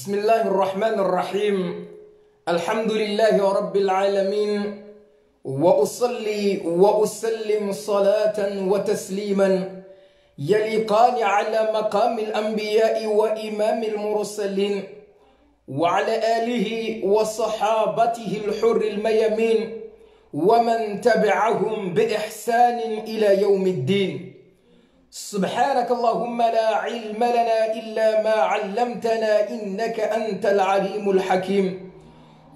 بسم الله الرحمن الرحيم. الحمد لله رب العالمين. وأصلي وأسلم صلاة وتسليما. يليقان على مقام الأنبياء وإمام المرسلين. وعلى آله وصحابته الحر الميامين. ومن تبعهم بإحسان إلى يوم الدين. سبحانك اللهم لا علم لنا إلا ما علمتنا إنك أنت العليم الحكيم.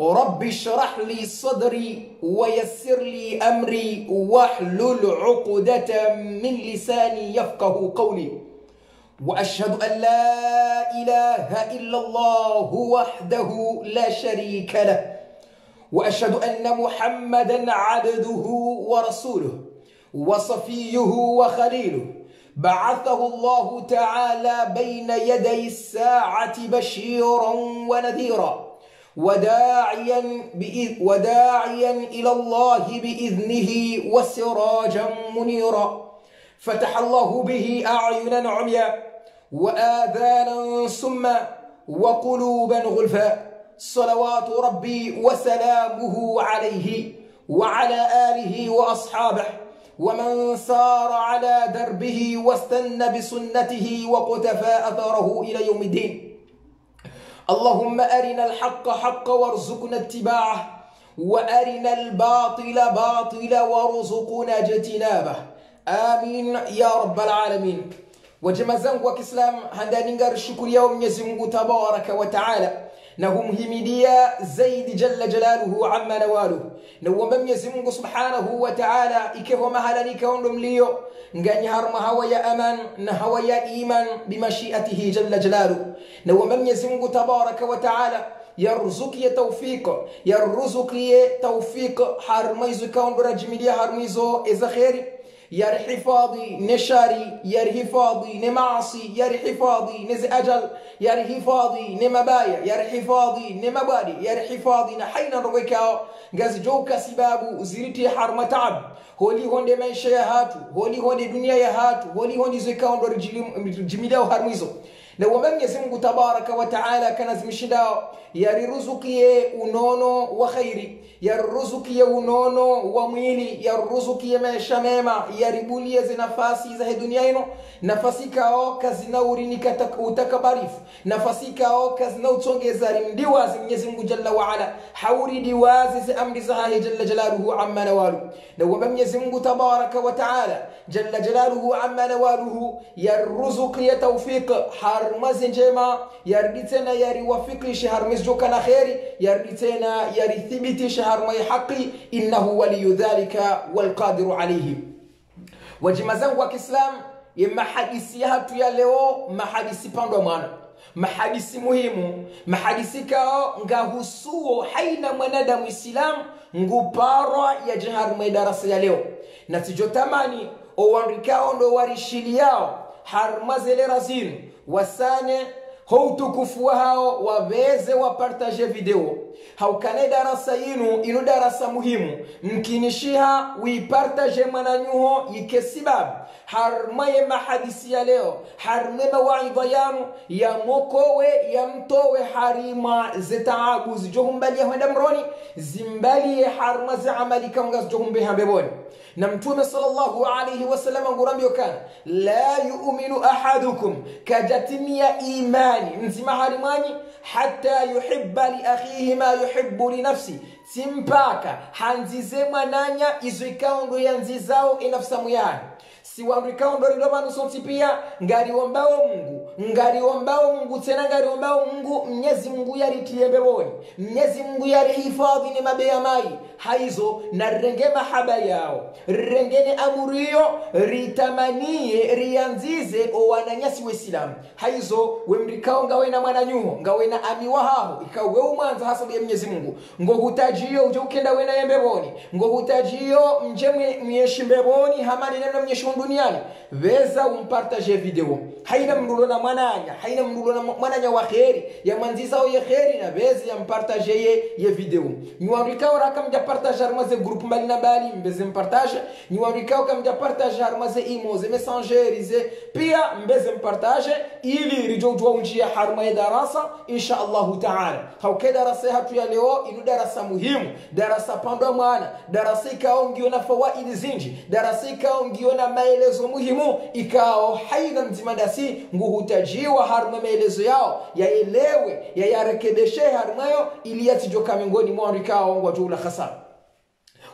رب اشرح لي صدري ويسر لي أمري واحلل عقدة من لساني يفقه قولي. وأشهد أن لا إله إلا الله وحده لا شريك له. وأشهد أن محمدا عبده ورسوله وصفيه وخليله. بعثه الله تعالى بين يدي الساعة بشيرا ونذيرا وداعيا وداعيا إلى الله بإذنه وسراجا منيرا. فتح الله به أعينا عميا وآذانا سما وقلوبا غلفا. صلوات ربي وسلامه عليه وعلى آله وأصحابه. ومن سار على دربه واستنى بسنته وقتفى اثره إلى يوم الدين. اللهم أرنا الحق حقا وارزقنا اتباعه وأرنا الباطل باطلا وارزقنا اجتنابه. آمين يا رب العالمين. Wajema zangu wa kiislam handaningar shukuri yao mwenyezi mungu tabaraka wa taala na humhimidia zaidi jalla jalaluhu amma nawaluhu na uombe mwenyezi mungu subhanahu wa taala ikeho mahala nikaondo mlio ngani harma hawa ya aman na hawa ya iman bimashiatihi jalla jalaluhu na uombe mwenyezi mungu tabaraka wa taala yarzukiye tawfiq yarzukiye tawfiq harma izo ikaondo rajimidia harma izo eza kheri hifadi ne shari yer hifadhi ne maasi yer hifadhi ne ajal yer hifadhi ne mabaya yer hifadhi ne mabadi yer hifadhi na haina rogekao ngazi joka sibabu ziriti harma taab holi honde maisha ya hatu holi honde dunia hatu holi honde zikao ndo jimidao harmizo na wa Mwenyezi Mungu tabaraka wa taala kanazimishindao yariruzukie unono wa khairi yariruzukie unono wa mwili yariruzukie maisha mema yaribulie zi nafasi za dunia ino. Nafasi kao kazinaurini utakabarifu. Nafasi kao kazinautsongeza rimdiwazi Mwenyezi Mungu jalla wa ala. Hauri diwazi za amri zahahi jalla jalaluhu amma nawalu. Na wa Mwenyezi Mungu tabaraka wa taala jalla jalaluhu amma nawaluhu yariruzukie tawfiq harmazi njema yardi tena yariwafikishe harmizjoka na kheri yardi tena yarithibitishe harmai haqi innahu waliyu dhalika walqadiru alaihi wajima zangu wa kiislam ye mahadisi yatu ya leo mahadisi pandwa mwana. Mahadisi muhimu mahadisi kao ngahusuo haina mwanadamu islamu nguparwa ya jiharmai darasa ya leo. Na tijotamani owandikao ndo warishiliao harmazelera zinu wasane ho utukufu hao waweze wapartaje video haukane darasa yinu inu darasa muhimu. Mkinishiha wipartaje mwananyuho yike sibabu. Harmaye mahadisi ya leo harme mawaidha yanu ya mokowe ya mtowe harima zetaabu ya hwenda mroni zimbaliye harma za amali kamga zijohumbe hambeboni. Na mtume sallallahu alayhi wasallam ngurambio kana la yu'minu ahadukum kajatimia imani nzima harimani hata yuhibba li akhihi ma yuhibbu li nafsi. Timpaka hanzize mwananya izo yanzizao ya nzizao inafsa muyani si ndo ikaondo lilomanusonti pia ngariwombao mungu ngariwombao mungu tena ngariwombao mungu mnyezi mungu yaritiye mbeboni mnyezi mungu yarihifadhi ni mabeya mai. Haizo na renge mahaba yao. Rengene amurio ritamanie rianzize owananyasi wesilamu haizo wemrikao ngawena mwananyuho ngawena amiwa haho. Ikawe umwanza hasabuye mnyezi mungu. Ngo hutajiyo uje ukenda wena yembeboni ngo hutajiyo mje myeshi mbeboni hamani neno mnyeshi unduniani veza umpartaje video. Haina mndulo na mwananya haina mndulo na mwananya wa kheri ya mwanzizao ye kheri na bezi ya mpartaje ye ye video. Niwarikao raka mja partage armaze group mbali na mbali mbeze mpartage. Niwarikao kama mja partage armaze imo ze messenger ze pia mbeze mpartage ili rijojwa unjia harma ya darasa insha Allah taala. Hauke darasa hatu ya leo inu darasa muhimu. Darasa pandwa mwana darasa ikao ngio na fawaidi zinji darasa ikao ngio na maelezo muhimu ikao haina mzima dasi nguhutajiwa harma maelezo yao yaelewe yayarekebeshe harmayo ili yatijoka miongoni mwa ikao ngwa jula khasara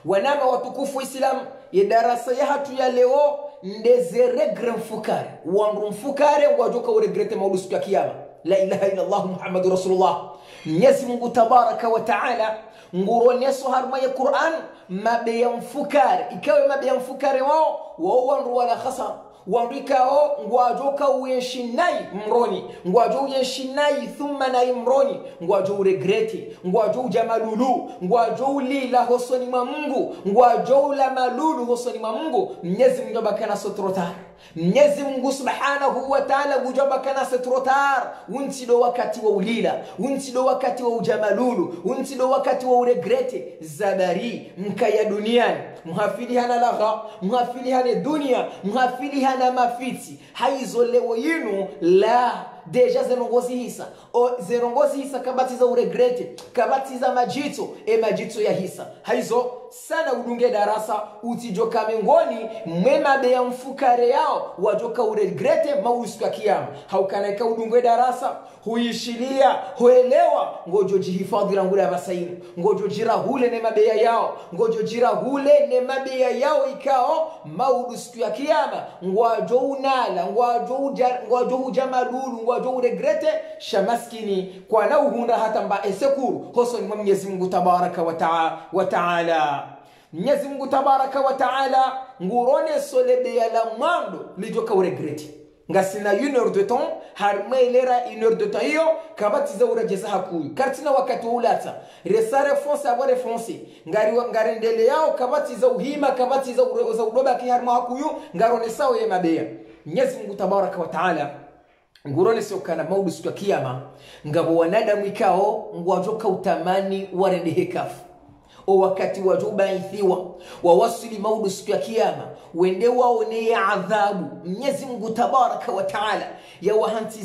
wanama watukufu islam yedarasa ya hatu ya leo ndezeregre mfukare. Wandu mfukare wajoka uregrete maulu siku ya kiyama. La ilaha illallah muhammadu rasulullah. Mnyezi mungu tabaraka wa taala nguroneso harma ya quran mabe ya mfukare. Ikawe mabe ya mfukare wao wao wandu wala khasara wandu ngwajo ngwajoka uyenshinai mroni. Ngwajo uyenshinai thumma nai mroni. Ngwajo uregreti. Ngwajo ujamalulu ngwajo ulila hosoni mwa mungu. Ngwajo ula malulu hosoni mwa mungu. Mnyezi mungu bakana sotrotar mnyezi mungu subhanahu wataala taala gujabakana setrotar untido wakati wa ulila untido wakati wa ujamalulu untido wakati wa uregrete zabari mkaya duniani. Mhafilihana lagha mhafili hana dunia mhafilihana mafiti haizo lewo yinu la deja zenongozi hisa. O zenongozi hisa kabatiza uregrete kabatiza majito e majito ya hisa. Haizo sana udunge darasa utijoka mengoni mwemabe ya mfukare yao wajoka uregrete mausiku ya kiyama. Haukanaika udunge darasa huishilia huelewa. Ngojo jihifadhira ngula ya basainu ngojo jirahule ne mabeya yao. Ngojo jirahule ne mabeya yao ikao maudu siku ya kiyama. Ngwajo unala ngwajo uja, ngwajo uregrete shamaskini kwa na uhunda hata mba esekuru. Hoso ni mwenyezi Mungu tabaraka wa taala. Mwenyezi Mungu tabaraka wa taala ngurone solede ya la mwando lijoka uregrete ngasina une heure de temps harma ilera une heure de temps. Hiyo kabatiza urejeza hakuyu kartina wakati wa ulata. Resare fonse abore fonse. Ngari ngarendele yao kabatiza uhima kabatiza za udoba ki harma hakuyu ngarone sawo ye mabeya. Mwenyezi Mungu tabaraka wa taala ngurone sio kana maudu siku ya kiyama ngabo wanadamu ikao ngwajoka utamani warende hekafu o wakati wajubaithiwa wawasili maudu siku ya kiyama. Wende waoneye adhabu. Mnyezi mungu tabaraka wa taala ya wahanti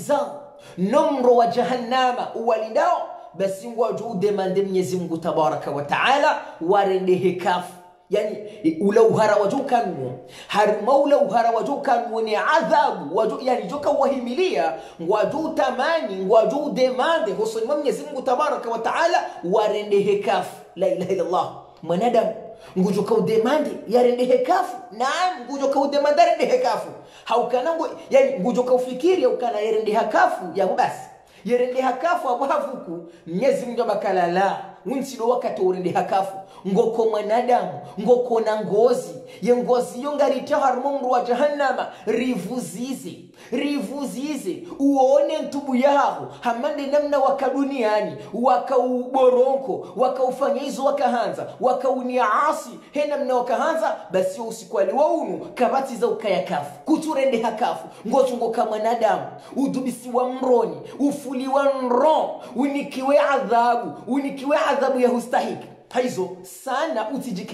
nomro wa jahannama uwalidao basi ngwajudemande mnyezi mungu tabaraka wa taala. Warende hekafu yani ula uhara wajo kanuo harima ula uhara wajo kanuo ni adhabu. Yani joka wahimilia ngwaju tamani ngwaju demande. Hosoni mwenyezi Mungu tabaraka wa taala warende hekafu. La ilaha illallah mwanadamu. Ngujoka udemande yarende hekafu. Naam ngujoka udemande yarende hekafu. Haukanango yani ngujoka ufikiri haukana yarende hekafu ya basi. Yerende hakafu abwavuku mwenyezi mungu abakalala winsilo wakati urende hakafu ngoko mwanadamu ngoko na ngozi. Ye ngozi yo ngarita harimo mru wa jahannama. Rivuzize rivuzize uone ntubu yaho hamande namna wakaduniani wakauboronko wakaufanya hizo wakahanza wakaunia asi he namna wakahanza basi usikwali waunu kabatiza ukayakafu kuturende hakafu. Ngochungoka mwanadamu. Udubisiwa mroni. Ufuliwa nro. Unikiwe adhabu. Unikiwe adhabu ya hustahiki haizo sana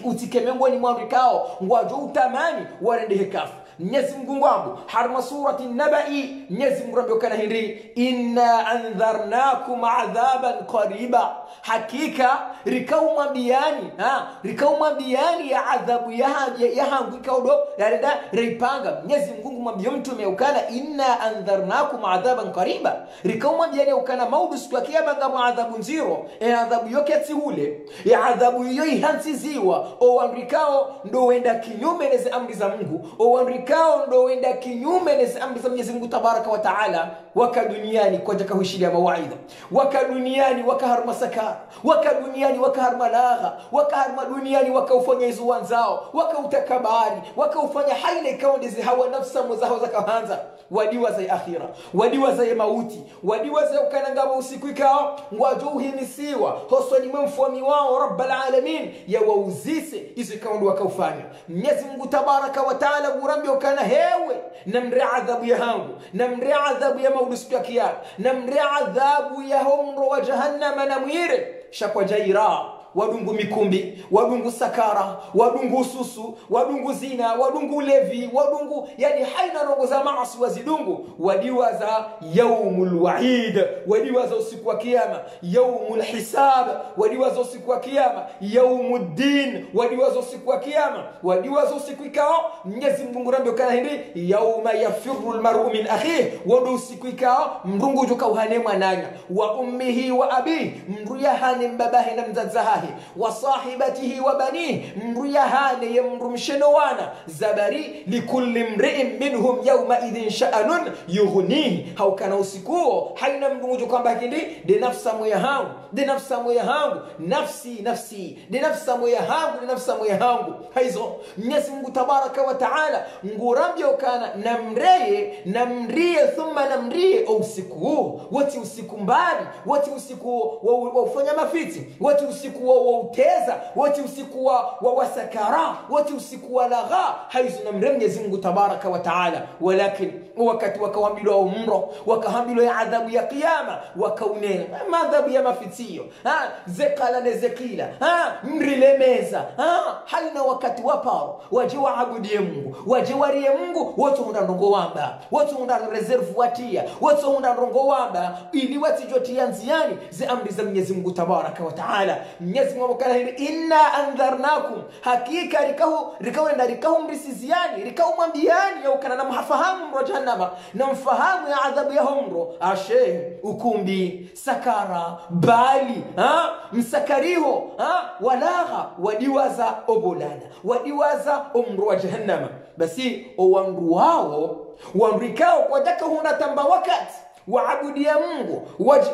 utikemengoni mwarikao ngwajo utamani warende hekafu mnyezi mgungu wangu harma surati nabai mnyezi mngu rambiokana hindi inna andharnakum adhaban qariba. Hakika rikaumwambiani rikaumwambiani ya adhabu yahangu ikaudo yarenda reipanga. Mnyezi mgungu mwambio mtume ukana inna andharnakum adhaban qariba. Rikaumwambiani ukana maudu siku ya kiyama ngamo adhabu nziro. E adhabu yoke tihule ya adhabu iyo ihansiziwa owandrikao ndo wenda kinyume neze amri za mungu owandrikao ndo wenda kinyume na amri za mwenyezi mungu tabaraka wa taala waka duniani kwaja kahuishiria mawaidha. Waka duniani wakaharma sakara waka duniani wakaharma lagha wakaharma duniani wakaufanya hizo wanzao wakautakabari wakaufanya haina ikawa ndizi hawa nafsa mozaho zakahanza wadiwa za akhira. Wadiwa za mauti. Wadiwa za ukanangaba usiku ikao. Ngwajo uhinisiwa. Hosoni mwe mfuami wao rabalalamin yawauzise izo ndo wakaufanya. Mnyezi mungu tabaraka wataala burambi ukana hewe. Namre adhabu ya hangu. Namre adhabu ya maudu siku ya kiyama. Namre adhabu ya homro wa jahannama na mwire. Shakwa jaira wadungu mikumbi wadungu sakara wadungu ususu wadungu zina wadungu ulevi wadungu yani haina rongo za maasi wazidungu wadiwa za yaumul waid wadiwa za usiku wa kiyama yaumul hisab wadiwa za usiku wa kiyama yaumuddin wadiwa za usiku wa kiyama wadiwa za usiku ikao mnyezi mngu rambi ukana hindi yauma yafiru lmaru min akhih wadu usiku ikao mrungu joka uhane mwananya wa ummihi wa abihi mruya yahane mbabahe na mzazahahe wa sahibatihi wa banihi mru yahane ye mru mshenowana zabari likulli mriin minhum yaumaidhin sha'anun yughnihi. Haukana usikuo haina mrungu kwamba kindi de nafsa moya hangu de nafsa moya hangu. Nafsi nafsi de nafsa moya hangu de nafsa moya hangu. Haizo mnyezi mungu tabaraka wa taala ngurambya ukana namreye namrie thumma namrie ousiku huo. Wati usiku mbali wati usiku wa ufanya mafiti wati usiku wa uteza wati usiku wa wa wasakara wati usiku wa lagha haizo namre mwenyezi mungu tabaraka wa taala. Walakin wakati wakawambilwa umro wakahambilwa ya adhabu ya kiyama wakaunena madhabu ya mafitio zekala nezekila mrilemeza halina wakati waparo waje waabudie mungu waje warie mungu wote hunda ndongo wamba wote hunda reserve watia wote hunda ndongo wamba ili watijotia nziani ze amri za mwenyezi mungu tabaraka wa taala mwenyezi mungu kana hili inna andharnakum hakika mrisiziani rikahu mwambiani yaukana na mhafahamu mro jahannama na mfahamu ya adhabu ya homro ashe ukumbi sakara bali ha? msakariho ha? walagha wadiwaza obolana wadiwaza omro wa jahannama basi owandu wao wanrikao kwataka hunatamba wakati waabudia mungu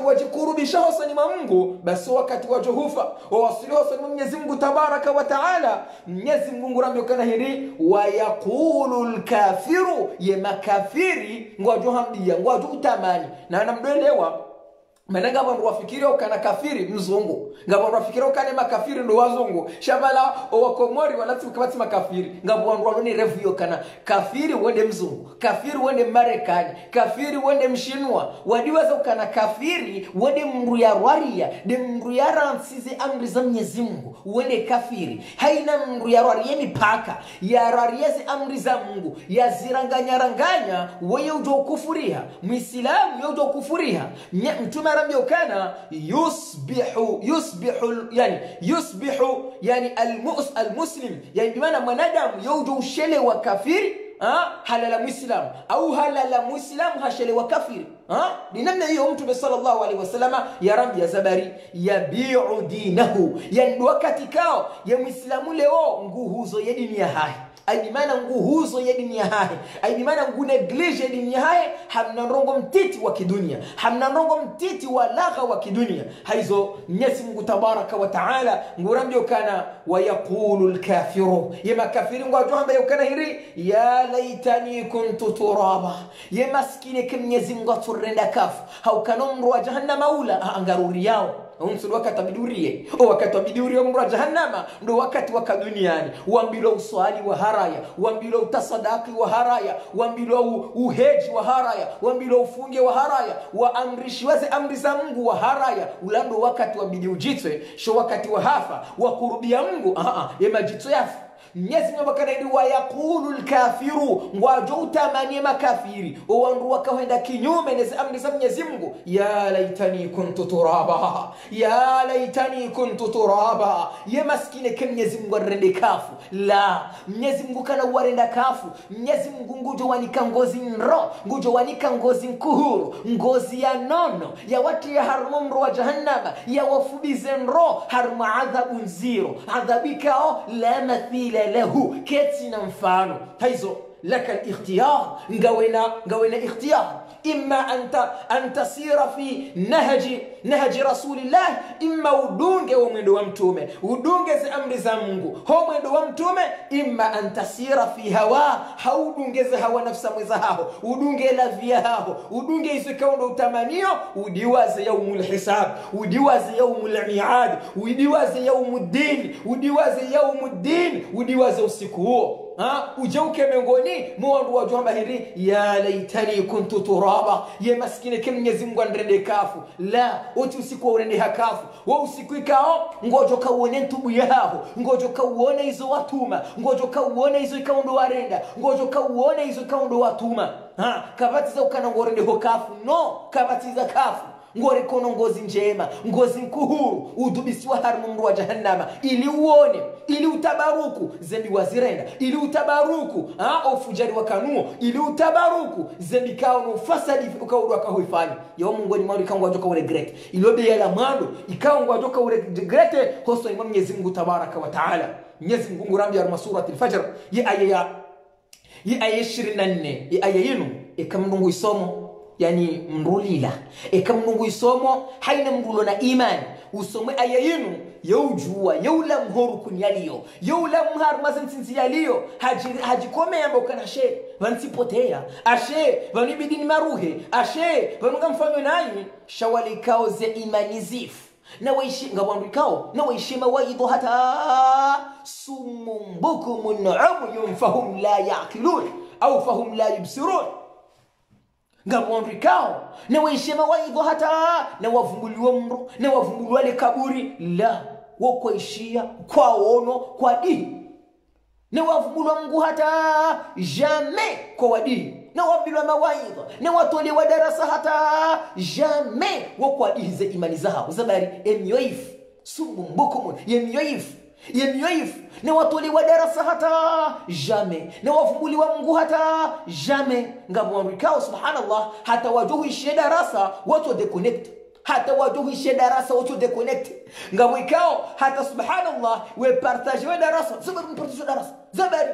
wajikurubisha hosani mwa mungu basi wakati wajohufa wawasili hosani mwa mwenyezi mungu tabaraka wa taala. Mwenyezi mungu rambiokana hili wayaqulu lkafiru ye makafiri ngwajohamdia ngwajo utamani. Na namdoelewa manangavandu wafikiria ukana kafiri mzungu nga vanhu kane makafiri ndo wazungu. Shavala owakomori walati ukavati makafiri. Ngabo wandu waloni revu iyo kana. Kafiri wende mzungu. Kafiri wende marekani kafiri wende mshinwa wadiwaza ukana. Kafiri wende mndu ya rwaria. De mndu ya ransize amri za mnyezi mungu. Wende kafiri. Haina mndu ya rwaria mipaka ya rwarieze amri za mungu. Yaziranganyaranganya weye ujo ukufuria mwisilamu ye uja ukufuria mtume arambia ukana yusbihu yusbihu yani yusbihu yani almus almuslim yani bimaana mwanadamu yeuja ushelewa kafiri ha? halala mwislamu au halala mwislamu hashelewa kafiri ha? ni namna hiyo mtume sallallahu alaihi wasallama ya rabi ya zabari yabiu dinahu yani wakati kao ya mwislamu leo nguhuzo ya dini ya hahi aibimana nguhuzo ya dunia yahaye aibimana ngu neglige ya dunia yahaye hamna rongo mtiti wa kidunia. Hamna rongo mtiti wa lagha wa kidunia. Haizo nyesi mungu tabaraka wa taala ngurambio kana wayaqulu lkafiru yemakafiri ngwajohamba yokana hiri? Ya laitani kuntu turaba. Ye maskini ke mnyezi kafu. Haukanomro wa jahannama ula angaruri yao unsuri wakati abidurie o wakati abidurie mru wa jahannama. Ndo wakati waka duniani wambilo uswali wa haraya. Wambilo utasadaki wa haraya. Wambilo uheji wa haraya. Wambilo ufunge wa haraya. Waamrishiwaze amri za mungu wa haraya. Ulando wakati wabidi ujitwe. Sho wakati wa hafa. Wakurubia mungu. Yemajitso yafa mnyezi mungu wa wayaqulu lkafiru wajoutamanie makafiri. Owandu wakawenda kinyume nezi amri za mnyezi mungu. Ya laitani kuntu turaba ya laitani kuntu turaba. Ye maskine ke mnyezi mungu arende kafu. La mnyezi mungu kana warenda kafu. Mungu ngujo wanika ngozi nro ngujo wanika ngozi nkuhuru ngozi ya nono ya watu ya harumu mro wa jahannama ya wafubize nro harumu adhabu nziro. Adhabikao la mathila elehu kesi na mfano. Taizo لك الاختيار ngawena ngawena ikhtiyar imma anta an tasira fi nahji nahji rasulillah imma udunge wa mwendo wa mtume udunge zi amri za mungu ho mwendo wa mtume imma an tasira fi hawa haudungeze hawa nafsa mweza hao udunge lavia hao udunge isikaundo utamanio udiwaze yaumul hisab udiwaze yaumul miad udiwaze yaumuddin udiwaze yaumuddin udiwaze usiku huo ha ujeuke miongoni wa wajwamba hiri ya laitani kuntu turaba. Ye maskini ke mwenyezi mungu anrende kafu. La uti usiku urende hakafu wa usiku ikao ngojo kauone ntubu yaho. Ngojo kauone hizo watuma. Ngojo kauone hizo ikaundo warenda. Ngojo kauone hizo ikaundo watuma. Ha? Kabatiza ukana ngorende ho kafu. No kabatiza kafu ngore kono ngozi njema ngozi nkuhuru udhubisiwa harimu mru wa jahannama. Ili uone ili utabaruku zembi wazirenda. Ili utabaruku ha, ufujari wa kanuo. Ili utabaruku zembi kao no fasadi ukaurwa kahoifanya yo mungu ni mari kangu ajoka ure great ilobe yala mwando ikao ngo ajoka ure great hoso imam Mwenyezi Mungu tabaraka wa taala. Mwenyezi Mungu rambi ya surati al-fajr. Ye aya ya ye aya 24 ye aya yinu ikamnungu isomo yani mrulila. Eka mnungu isomo haina mrulo na imani. Usomwe aya yinu youjua youla mhoru kunyaliyo youla mharu mazinsinsi yaliyo hajikomea haji kana ashe vansipotea. Ashe vanibidini maruhe ashe vanunga mfanywe nayi shawalikao ze imani zifu. Na waishi ngawandikao na waishi mawaidho hata summun bukumun umyun fahum la yaqilun au fahum la yubsirun ngamwandikao na waishe mawaidho hata na wavumbuliwa mro na wavumbuliwa le kaburi. La wokwaishia kwa ono kwa dihi na wavumbuliwa mngu hata jame kwa wadihi na wabilwa mawaidha na watolewa darasa hata jamais. Wokwadihize imani zao. Zabari emyoifu sumbumbukumun yemyoifu yemyoifu na watolewa darasa hata jamais. Na wavumbuliwa mngu hata jamais. Ngamwamrikao subhanallah hata wajuhishe darasa watu deconnect hata wajuhishe darasa watu deconnect ngamwikao hata subhanallah we partage we darasa. Zabari mpartage darasa. Zabari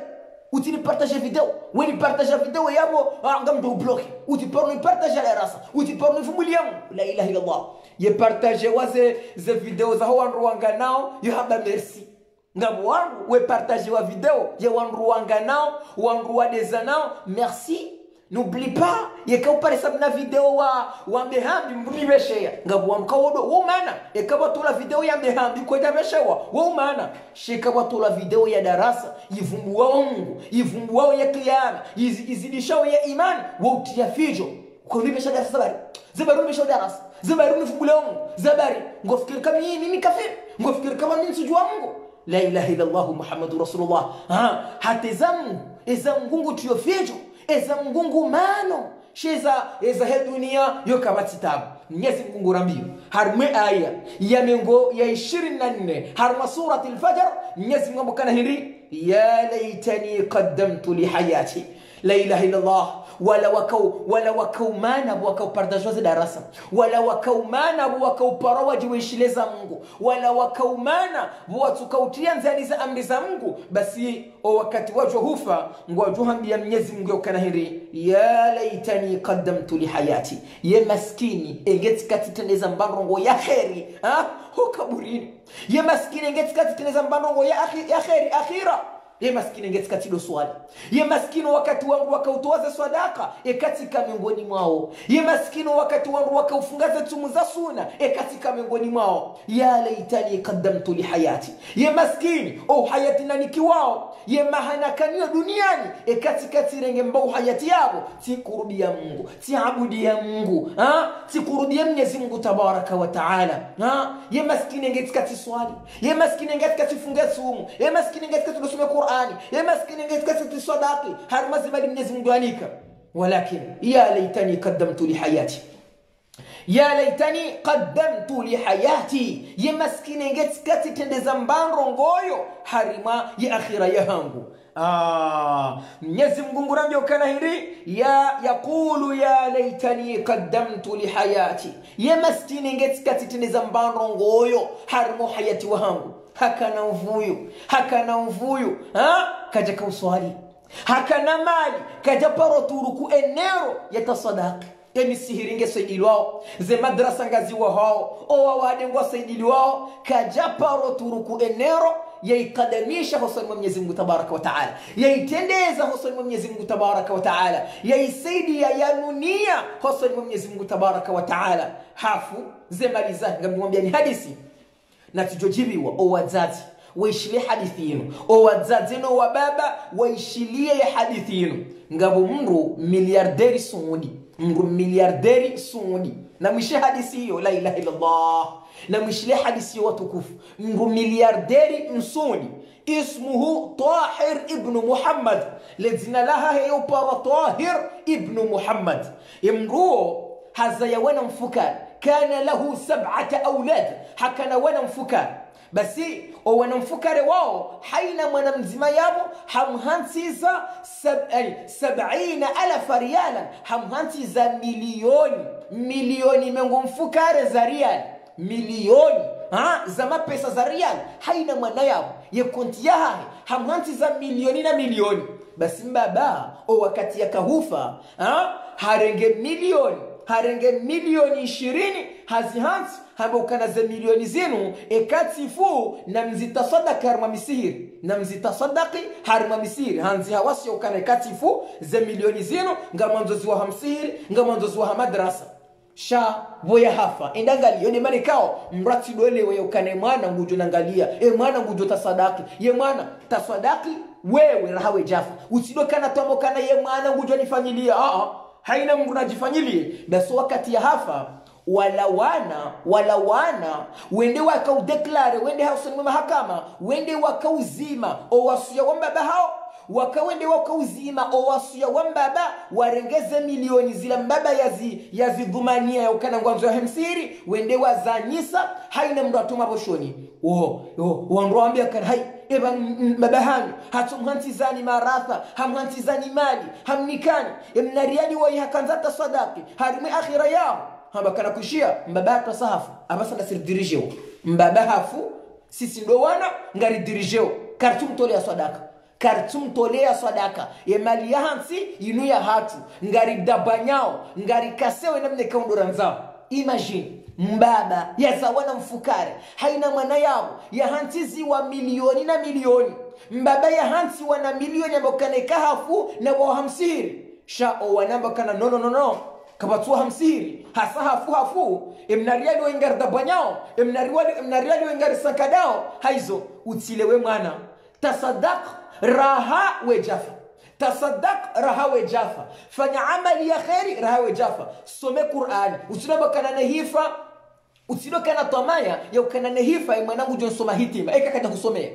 utini partage video. Weni partage video yabo ngamdo ubloke uti porno partage darasa. Uti porno vumbuliamu la ilaha illallah. Ye partage waze ze video za hawanru wanga nao. Yo haba merci ngabo wangu we partage wa video ye wanruwanga nao wanruwadeza nao merci. N'oublie pas yekauparesa na video wa wa mbehambi mbumibesheya ngabo wanru kawodo wo mana ekabatola video ya mbehambi kwenda beshewa wo mana. Shekabatola video ya darasa yivumbuwao mungu yivumbuwao ya kiyama izidishao ya imani woutia fijo. Kunibesha darasa zabari. Zabari unibesha darasa. Zabari unifumbulao mungu. Zabari ngofikiri kama mimi kafiri. Ngofikiri kama mimi sijua mungu la ilaha illallah muhammadu rasulullah. Ha? Mungu eza mgungu tuyofyejo eza mgungu mano. Sheza eza he dunia yokabatitabu mnyezi mgungu rambio harmwe aya ya mengo ya 24 harma surati alfajr mnyezi kana hiri ya laitani qaddamtu lihayati la ilaha illallah wala wakau wala wakaumana bu wakaupardajoze darasa. Wala wakaumana bu wakauparawaji weshileza mungu. Wala wakaumana bu watukautia nzani za amri za mungu. Basi o wakati wajo hufa ngwajuhambia mnyezi mungu yokana hiri ya laitani qaddamtu lihayati ye maskini engetsikatitendeza mbarongo ya kheri ha? ho kaburini. Ye maskini engetsikatitendeza mbarongo ya, ya kheri akhira ye maskini ngetsikatido swali. Ye maskini wakati wangu wakautoaza swadaka ekatika miongoni mwao. Ye maskini wakati wangu wakaufungaza tumu za suna ekatika miongoni mwao. Ya laitani qaddamtu lihayati ye maskini o hayati nanikiwao ye mahanakanio duniani ekatika tirenge mbao hayati yabo. Tikurudia mungu tiabudia mungu tikurudia mnyezi mungu tabaraka wa taala ye maskini ngetikati swali ye maskini ngetikati funga sumu ye maskini ngetikati kusoma qurani. Ya maskini ngetikati sadaqi har mazibali mwenyezi mungu anika. Walakin ya laitani qaddamtu lihayati ya laitani qaddamtu lihayati Ya maskini ngetsikati tendeza mbandro ngoyo harima ya akhira yahangu Ah, Mnyezi mungu ngurambia wakana hiri ya yaqulu ya laitani qaddamtu lihayati Ya maskini ngetsikati tendeza mbandro ngoyo harimo hayati wahangu hakana mvuyu hakana mvuyu ha? kaja kauswali hakana mali kaja paroturuku enero yatasadaki emisihiringe saidilwao ze madrasa ngaziwahao owawadengwa saidilwao kaja paroturuku enero yaikadamisha hosani mwa mwenyezi tabaraka wataala yaitendeza hosani mwa mwenyezi tabaraka wataala yaisaidia yanunia hosani mwa mwenyezi tabaraka wataala hafu ze mali zake ngamwambia ni hadisi na o wazazi waishilie hadithi ino o wazazi no wababa waishilie ya hadithi ino ngabo mndu miliarderi suudi mndu miliarderi suudi na mwishie hadisi hiyo la ilaha illallah. Na mwishilie hadisi hiyo watukufu. Mndu miliarderi msudi ismuhu tahir ibnu muhammad. لها laha طاهر tahir ibnu muhammad. Imruo hazayawena mfukari kana lahu sabata aulad hakana wana mfukari basi owana mfukare wao haina mwana mzima yabo hamhansiza sab, ay, sabina alafa rialan hamhansiza milioni milioni mengo mfukare za riali milioni ha, za mapesa za riyal haina mwana yabo ye konti yahahe hamhansiza milioni na milioni. Basi mbaba o wakati yakahufa ha, harenge milioni harenge milioni ishirini hazihansi hambokana ze milioni zinu ekatifu na mzitasadaki harima misihiri na mzitasadaki harima misihiri hanzi hawasi okana ekatifu ze milioni zinu nga mwanzozi wa hamsihiri nga mwanzozi wa hamadrasa. Sha voya hafa. Endangalia ne mane kao mrati dolewe ukane mwana ngujo nangalia. E mwana ngujo tasadaki ye mwana tasadaki wewe rahawe jafa. Usidokana tomokana ye mwana ngujo nifanyilia a a haina mndu najifanyilie basi wakati ya hafa. Wala wana wala wana wende wakaudeklare wende hausani mahakama wende wakauzima owasuya wambaba hao wakawende wakauzima owasuya wambaba warengeze milioni zila mbaba yazi yazidhumania yaukana ngwanzo ya hemsiri wende wazanyisa haina mndu atuma poshoni oh, oh, wandu wambia kana hai eba mabahanu hatumhantizani maratha hamhantizani mali hamnikani. Emnariani wai hakanzata sadaki harimwe akhira yao. Hambakana kushia mbaba hata sahafu abasanda siridirisheo mbaba hafu sisi ndo wana ngaridirisheo kartumtolea sadaka. Kartumtolea sadaka. Emali ya hansi inu ya hatu. Ngaridabanyao ngarikasewe namne kaundora nzao. Imagine mbaba yazawana mfukare haina mwana yabo yahantiziwa milioni na milioni. Mbaba yahantiwa na milioni ambakaneka hafu na wahamsiri sha owanambakana nono nono no kabatua hamsiri. Hasa hafu hafu. Emnariali wengari dabanyao emnariali wengari sankadao haizo utilewe mwana. Tasadak raha wejafa tasadak raha wejafa fanya amali ya kheri raha wejafa some qurani usinabakana na hifa usidokana ya ukana nehifa mwanangu jo nsoma hitima eka kaja kusomea.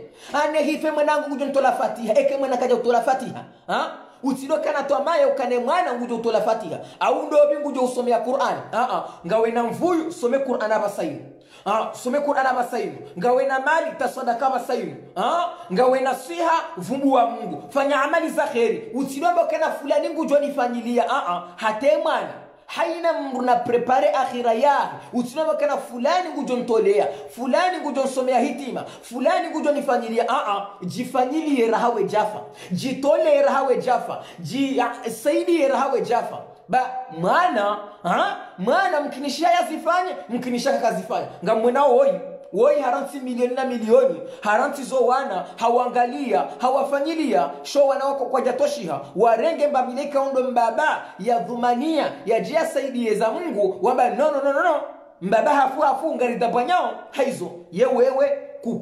Anehife mwanangu jo ntola fatiha. Eka mwana kaja kutola fatiha. Ha? Usidoke na tamaya ukane mwana ngujo utola fatiha. Au ndo bingu jo usomea qur'an? Aa ngawe na mvuyu some qur'an hapa saimu Ah, some Qur'an hapa saimu ngawe na mali tasadaka hivi. ah, ngawe na siha vumbu wa Mungu. Fanya amali za kheri. Usilombe kana fulani ngujo nifanyilia ah, ah, hate mwana haina mndu na prepare akhira yake usinavakana kana fulani ngujontolea fulani ngujo nsomea hitima fulani ngujonifanyilia aa jifanyilie rahawe jafa jitolee rahawe jafa jisaidie ah, saidie rahawe jafa ba mwana ha? mwana mkinishia yazifanye mkinishia kazifanya ngamwenao woi haransi milioni na milioni? Haransi zo wana hawangalia hawafanyilia. Sho wanawako kwa jatoshiha. Warenge mbamileka ondo mbaba ya dhumania ya jia saidie za mungu. Wamba no no no no no. Mbaba hafu hafu ngaridabanyao haizo. Ye wewe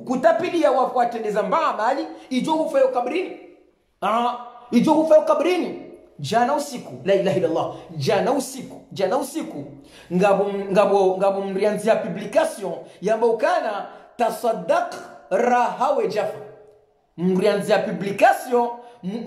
kutapilia wafuatendeza mbaa mali. Ijo hufayo kabrini. Ijo hufayo kabrini jana usiku la ilaha illallah jana usiku jana usiku ngabo ngabo ngabo mrianzia publication yambokana tasaddaq rahawe jafa mrianzia publication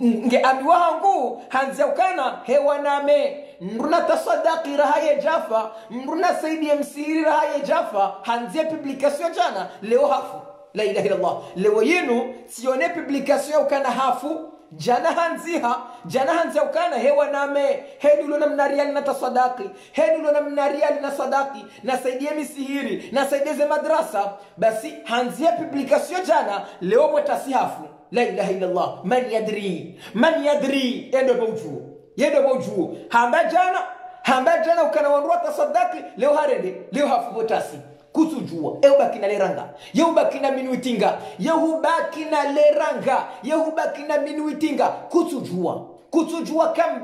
nge ambiwa hangu hanzia ukana hewa name mruna tasadaki rahaye jafa mruna saidi msiri rahaye jafa hanzia publication jana leo hafu la ilaha illallah. Leo yenu sione publication ukana hafu jana hanziha jana hanziha ukana hewa name hedulo na mnariali na tasadaki hedulo na mnariali na sadaki nasaidie misihiri nasaidie ze madrasa basi hanzia publikasio jana leo mwetasihafu la ilaha illallah man yadri man yadri yendo baujuo yendo baujuo hamba jana hamba jana ukana wandua tasadaki leo harede leo hafu botasi yehubaki na leranga. Yehubaki na minuitinga. Yehubaki na leranga. Yehubaki na minuitinga. Kusujua kusujua kam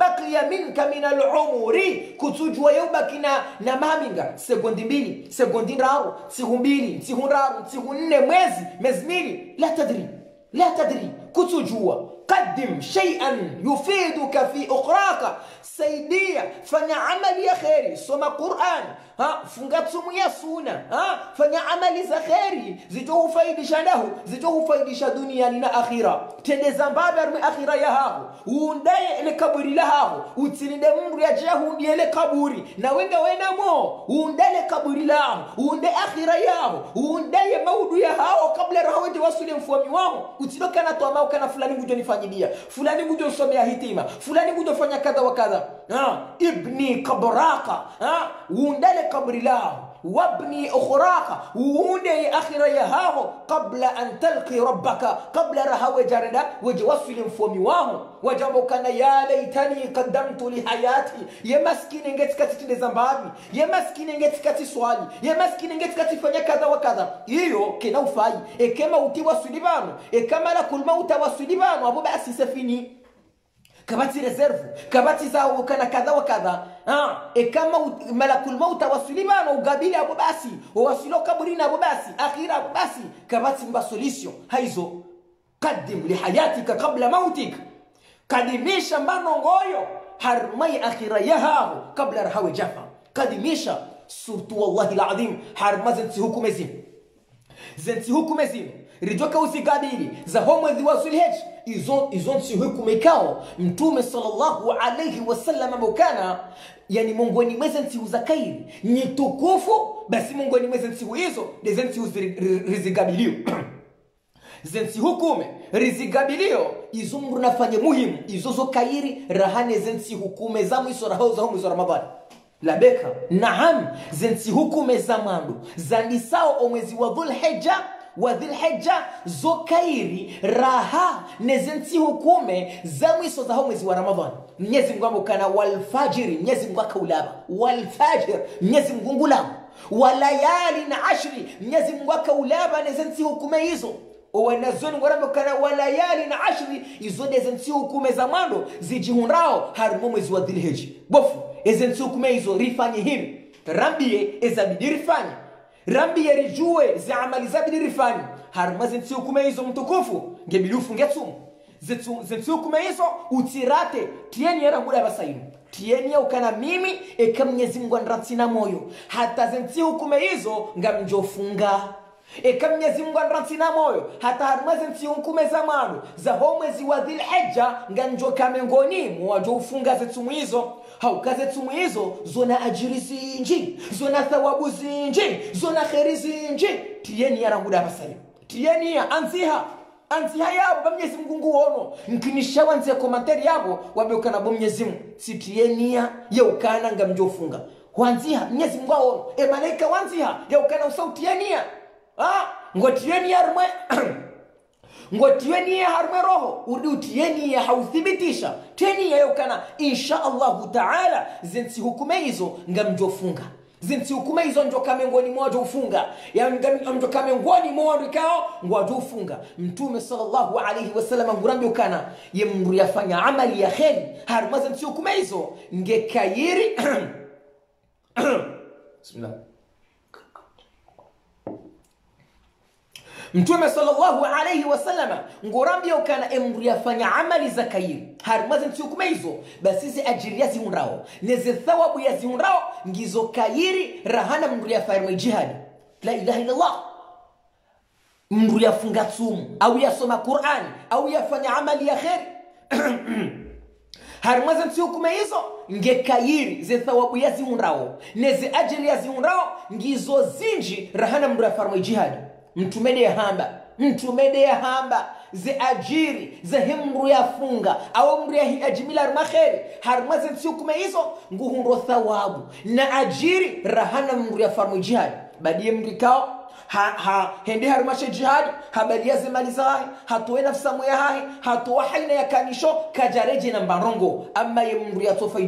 minka min alumuri kusujua yeubaki na, na maminga. Segondi mbili segondi ndaru tsihu mbili tsihu ndaru nne mwezi mezi mbili. La tadri la tadri kutujua qadim shay'an yufiduka fi ukhraka saidia fanya amali ya kheri. Soma quran ha? Funga tsumu ya suna ha? Fanya amali za kheri. Zitokufaidisha ndahu zitokufaidisha duniani na akhira. Tendeza mbaba rume akhira ya haho uundaye ile kaburi la haho utsilinde mndu ya jahu ndiye kaburi. Na wenga wena mo uundale kaburi lao uunde akhira yao uundaye maudu ya hao kabla rahawete wasule mfuami wao utilokana toa ukana fulani ngujo nifanyidia fulani ngujo nsomea hitima fulani ngujo fanya kadha wa kadha. Ibni kabraka ha? Uundale kabri lao wabni ukhuraka uunde akhira ya haho kabla an talqi rabbaka qabla raha wejareda wejewasili mfomi waho wajambokana ya laitani hayati lihayati yemaskine ngetikati tideza mbavi yemaskine ngetikati swali yemaskine ngetikati fanya kadha wa kadha. Iyo kena ufai ekema uti wasuli vanu ekamala kulma uta utawasuli vanu abu basi sefini. Kabati reserve kabati zao kana kadha wa kadha ah e kama malakul maut wasili bana ugabili abo basi wasilo kaburini abo basi akhira abo basi kabati mba solution. Haizo qadim li hayatika qabla mautik. Kadimisha mbano ngoyo harmai akhira yahaho kabla rahawe jafa. Kadimisha surtu wallahi alazim harmazen si hukume zim. Zensi rijoka usikabili za homwezi wa zulhej izo izo nsi hukume mtume sallallahu alayhi wasallam abokana yani mongoni mweze nsihu za kairi ni tukufu basi mongoni mweze nsihu hizo deze nsihu rizigabilio zensi hukume rizigabilio izo mndu nafanye muhimu izo zo kairi rahane zensi hukume za mwiso rahau za mwiso ramadhani. Labeka naam zensi hukume za mwandu zandisao omwezi wa dhulhija wa dhilhija zokairi raha nezensi hukume za mwiso za mwezi wa ramadhan. Mnyezi mngu amukana walfajiri mnyezi mngu akaulaba. Walfajir mnyezi mngu ngulaba. Walayali na ashri mnyezi mngu akaulaba nezensi hukume hizo. Wanazoni waramukana walayali na ashri izo nezensi hukume za mwando zijihunrao harimo mwezi wa dhilhiji bofu ezensi hukume hizo rifanye hivi. Rambie ezabidi rifanye rambi yarijue za amali zabidi rifani haruma zintsiukume hizo mtukufu ngebilufu ngetsumu zintsiukume hizo utirate tieni yera basa basainu tieni ya ukana mimi eka mnyezi mungu anratsina moyo. Hata zintsiukume hizo ngamjofunga. Eka mnyezi mungu na moyo. Hata harimwezi ntsiunkume za mwanu za ho mwezi wa dhilhija nganjo kamengoni mwajo ufunga zetsumu hizo haukaze tsumwe hizo zona ajiri zinji zona thawabu zinji zona kheri zinji. Tiyeniya yaranguda basalimu tiyeniya anziha. Anziha yabo bamnyezi mungu nguwono nkinisha wanziya komantari yabo wabeukana bo mnyezi mungu. Sitiyeniya yeukana nga mjofunga wanziha mnyezi mungu e malaika wanziha yeukana usautiyeniya ah ngotiyeniya rumwe ngotiyeniye harumwe roho uri utiye niye hauthibitisha. Teniye yeukana insha allahu taala zinsihukume hizo nga mjofunga zinsihukume hizo njo kamengoni mwajo ufunga. Njo kamengoni mwajo ngwajo ufunga. Mtume sallallahu alaihi wasallam ngurambi ukana ye yafanya amali ya kheri. Haruma zinsihukume hizo ngekayiri bismillah mtume sallallahu alayhi wasallama ngorambia ukana emri yafanya amali za kairi. Harimaze ntiukume hizo. Basi izi ajiri yazihundrao neze thawabu yazihundrao ngizo kairi rahana mndu yafarimwe jihadi. La ilaha illallah. Mndu yafunga tsumu au yasoma qurani au yafanya amali ya kheri harimwaze ntiukume hizo nge kairi ze thawabu yazihundrao neze ajiri yazihundrao ngizo zinji rahana mndu yafarimwe jihadi mtumede ya hamba mtumede ya hamba ze ajiri ze himru yafunga au ya ajimila haruma kheri. Haruma ze nsiukume hizo nguhundo thawabu. Na ajiri rahana mru ya farmu jihadi. Badie mrikao ha, ha hende harumashe jihadi habalia ze mali zahe hatoe nafsa moya hai hatoa haina ya kanisho kajareje na mbarongo. Ama ye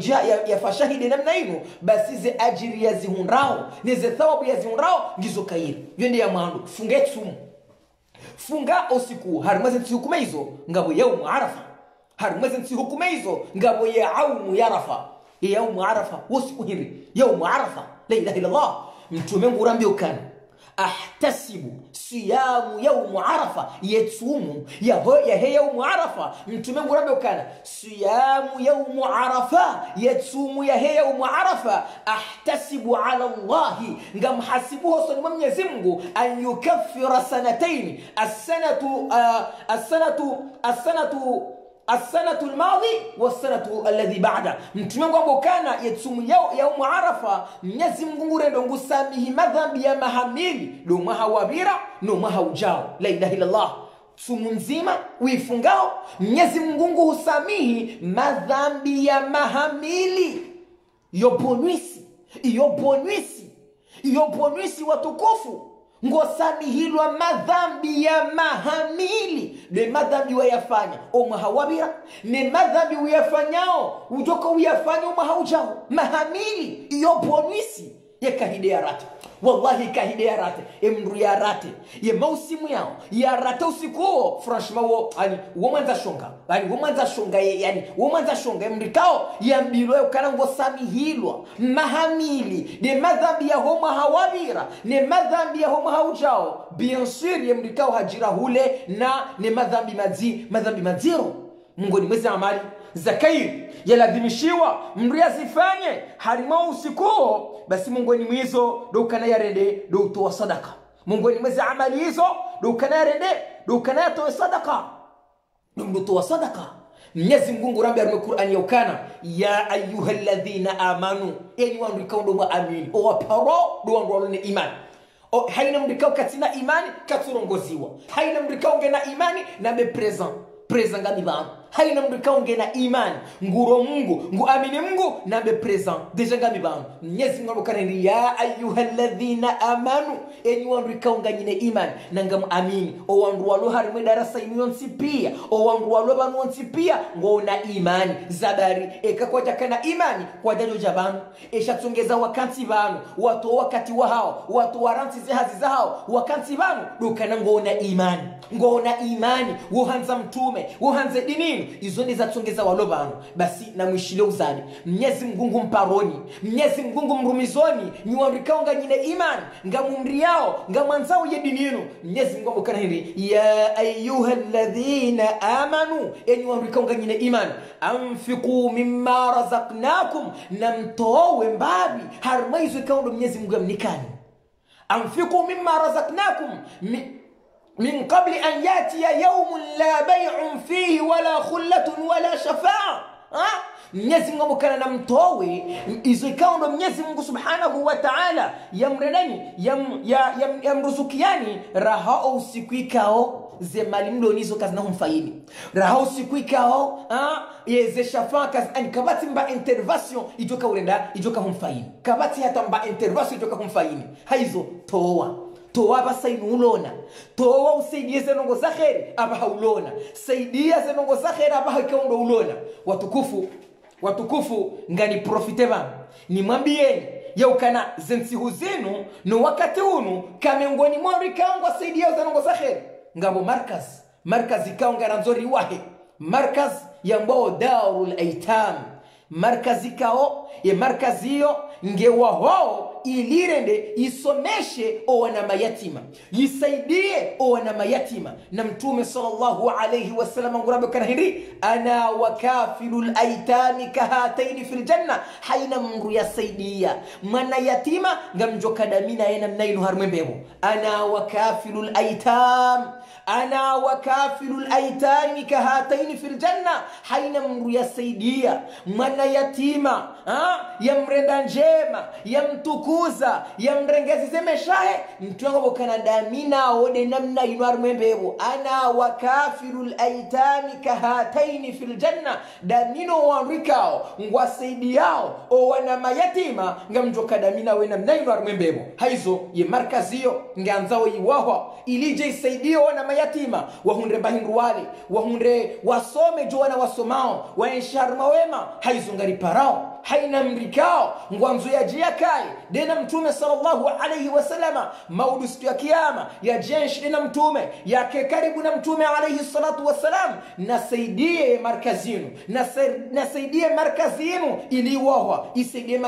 ya ya, ya fashahidi namna ino basi ze ajiri ya zihunrao neze thawabu ya zihunrao ngizo kairi. Yende ya mwandu funge tsumu. Funga usiku harumaze nsihukume hizo ngabo yaumu arafa. Harumaze nsihukume hizo ngabo ya aumu yarafa yaumu arafa usiku hiri yaumu arafa la ilaha illallah. Mtume ngurambia ukana ahtasibu siyamu yaumu arafa yetsumu yahe yaumu arafa. Mtume ngurambe ukana siyamu yaumu arafa yetsumu yahe yaumu arafa. Ahtasibu ala llahi ngamhasibuho hosoni mwa mwenyezi an yukaffira sanataini. Assanatu uh, assanatu lmadhi wassanatu alladhi bada. Mtume wangu kana yetsumu yaumu arafa mnyezi mngungurendo ngusamihi madhambi ya mahamili. Domwaha mwaha nomwaha no ujao. La ilaha illallah. Tsumu nzima uifungao. Mnyezi mngungu husamihi madhambi ya mahamili. Yoponwisi yoponwisi yoponwisi watukufu ngosamihilwa madhambi ya mahamili. Ne madhambi wayafanya omwahawabira ne madhambi uyafanyao ujoka uyafanya omwahaujao mahamili iyo bonwisi yekahide yarate wallahi kahide yarate emndu yarate ye mausimu yao. Yarate usiku huo. Franchement wo ani womanza shonga. Ani womanza shonga ye, yani womanza shonga. Emrikao yambilwa ukana ngosamihilwa mahamili. Ne madhambi ya homa hawabira. Ne madhambi ya homa haujao. Bien sûr kao hajira hule na ne madhambi madzi madhambi madziro. Mngoni mwezi amali. Zakairi yalazimishiwa mndu yazifanye harimo usikuo basi mungoni mwizo doukana yarende doutoa sadaka. Mungoni mwezi amali hizo doukana yarende doukana yatoe sadaka. Domdotoa sadaka. Mnyezi mgungu rambe arume qurani yaukana ya ayuha ladhina amanu enyi wandu ikaundomwa amini. Owaparo do wandu imani. O, haina mndikao katina imani katurongoziwa haina mndikao ngena imani nabe present. Present ngani vanhu haina mndu kaunge na imani nguro mungu nguamini mungu nambe present deja ngami vanhu mnyezi mungu abokaneni ya ayuha ladhina amanu. Enyi wandu ikaunganyine imani amini. O owandu walo harimwe darasa inyo nsipia pia owandu walo banu nsipia ngona imani zabari ekakwaja kana imani kwajajo ja vanu eshatsongeza wakansi banu. Watu wakati wa hao. Watu waransi zehazi za hao. Wakansi vanu dokana ngona imani ngona imani. Wohanza mtume. Wohanze dinini izo ndizatsongeza walo vanu basi namwishile uzani. Mnyezi mgungu mparoni. Mnyezi mgungu mrumizoni. Niwandikaonga nyine imani. Ngamumri yao. Ngamwanzao ye dininu mnyezi mgungu ambokana hiri ya ayuha ladhina amanu. Enyi wandikaonga nyine iman anfiku mima razaknakum na mtowe mbavi harumaizo ikaundo mnyezi mgungu yamnikani anfiku mima razaknakum Mi, min qabli an yatiya yaumun la baiun fihi wala khullatun wala shafaa Ha? mwenyezi mungu kana na mtowe izo ikawa ndo mnyezi mungu subhanahu wa taala yamrenani yam, ya, yam, yamruzukiani rahao usiku ikao ze mali mlonizo kazi na humfaini rahao usiku ikao yeze shafa kazi ani kabati mba intervention ijoka urenda ijoka humfaini kabati hata mba intervention ijoka humfaini haizo toa toa basaini ulona. Toa usaidie zenongo za kheri aba haulona. Saidia zenongo za kheri aba hakaundo ulona. Watukufu watukufu ngani profite vanu nimwambieni yaukana zensihu zinu no wakati unu kamengoni mwari kangwa saidia zenongo za kheri. Ngabo markaz markaz ikawa ngaranzori wahe. Markaz yambao darul aitam. Markazi kao ye markazi hiyo ngewahoo ilirende isomeshe owana mayatima yisaidie owana mayatima na mtume sallallahu alayhi wasallam ngurabe kana hindi ana wakafilu laitami kahataini fi ljanna haina mndu yasaidia mwana yatima ngamjokadamina yena mnainu harumwembebo ana wakafilu laitam ana wakafilu laitami kahataini fi ljanna haina mndu yasaidia mwana yatima ha? yamrenda njema yamtukuza yamrengezizemeshahe mtwangobokana damina ode namna inwar mwembebo ana wakafiru laitami kahataini fi ljanna damino wanrikao ngwasaidiyao owana mayatima ngamjoka damina we namna inwar mwembebo haizo ye markaziyo nganzawo iwahwa ilije isaidio wana mayatima wahunre bahindu wahunre wasome jo wana wasomao waensharma wema haizo ngariparao haina mrikao ngwanzo yajia kai dena mtume sallallahu alaihi wasallama maudu siku ya kiama yajenshi dena mtume yake karibu na mtume alaihi salatu wassalam nasaidie markazinu nasaidie markazinu iliwahwa isaidie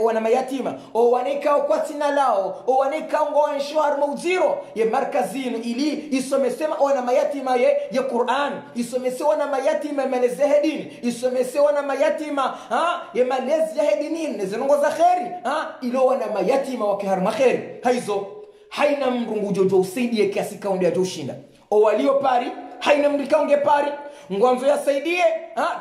wana mayatima. O wanaikao kwa tina lao. O wanaikao ngoenshohar mauziro ye markazinu ili isomesema wana mayatima ye, ye quran. Isomese wana mayatima malezehe dini isomese wana mayatima ha, ye malezi yahe dinini zinongoza kheri ha, ilo wana mayatima wakiharuma kheri. Haizo haina mrungu jojo usaidie kiasi kaundi ya owalio pari haina mrikaunge pari. Ngwanzo yasaidie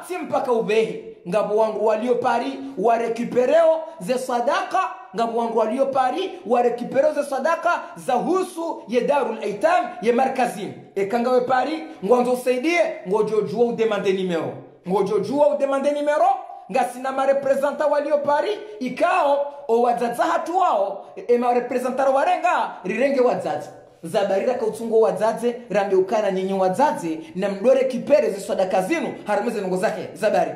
si mpaka ubehi ngabo wangu walio pari warekipereo ze sadaka. Ngabo wangu walio pari warekipereo ze sadaka za husu ye darul aitam ye markazini. Ekangawe pari ngwanzo usaidie ngojojua udemande nimero. Ngojojua udemande nimero ngasina marepresenta walio pari ikao owadzadza hatu wao emareprezantaro warenga rirenge wadzadza zabarira kautsungo wadzadze rambe ukana nyenye wadzadze na mdore kipere ziswadaka zinu harumize nungo zake. Zabari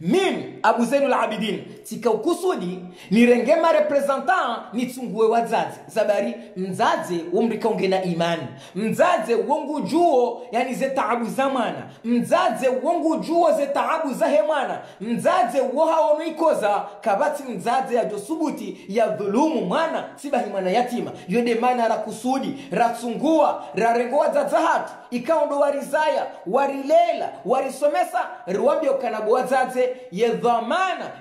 mimi abu zenu labidin tikaukusudi nirenge marepresentant nitsungue wadzadze zabari mdzadze womrikaunge na imani. Mdzadze wongujuo yani ze taabu za mwana mdzadze wongujuo ze taabu za he mwana mdzadze wohaonoikoza kabati mdzadze yajosubuti ya dhulumu mwana sibahi mwana yatima. Yode mana rakusudi ratsungua rarengo wadzadza hatu ikaondo warizaya warilela warisomesa riwambia bwadzadze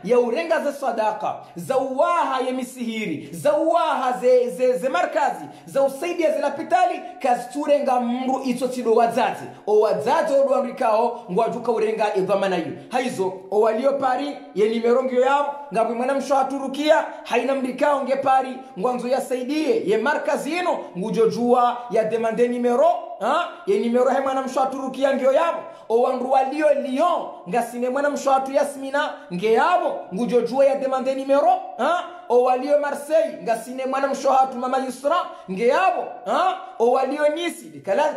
ya urenga ze sadaka za uwaha ya misihiri za uwaha ze, ze, ze markazi za usaidia zilapitali kaziturenga mru itso tido wadzadze o wadzadze odwandikao ngwajuka urenga idhamana iyo. Haizo o walio pari ye nimerongio yao ngabwe mwana msho aturukia haina mrikao nge pari. Ngwanzo yasaidie ye markazi ino ngujojua ya demande nimero ha? ye nimero he mwana msho aturukia ngio yabo o wandu walio lion ngasine mwana msho atu yasmina nge yabo ngujojua ya demande nimero ha? O walio marseille ngasine mwana msho hatu mama yusra nge yabo ha? o walio nisi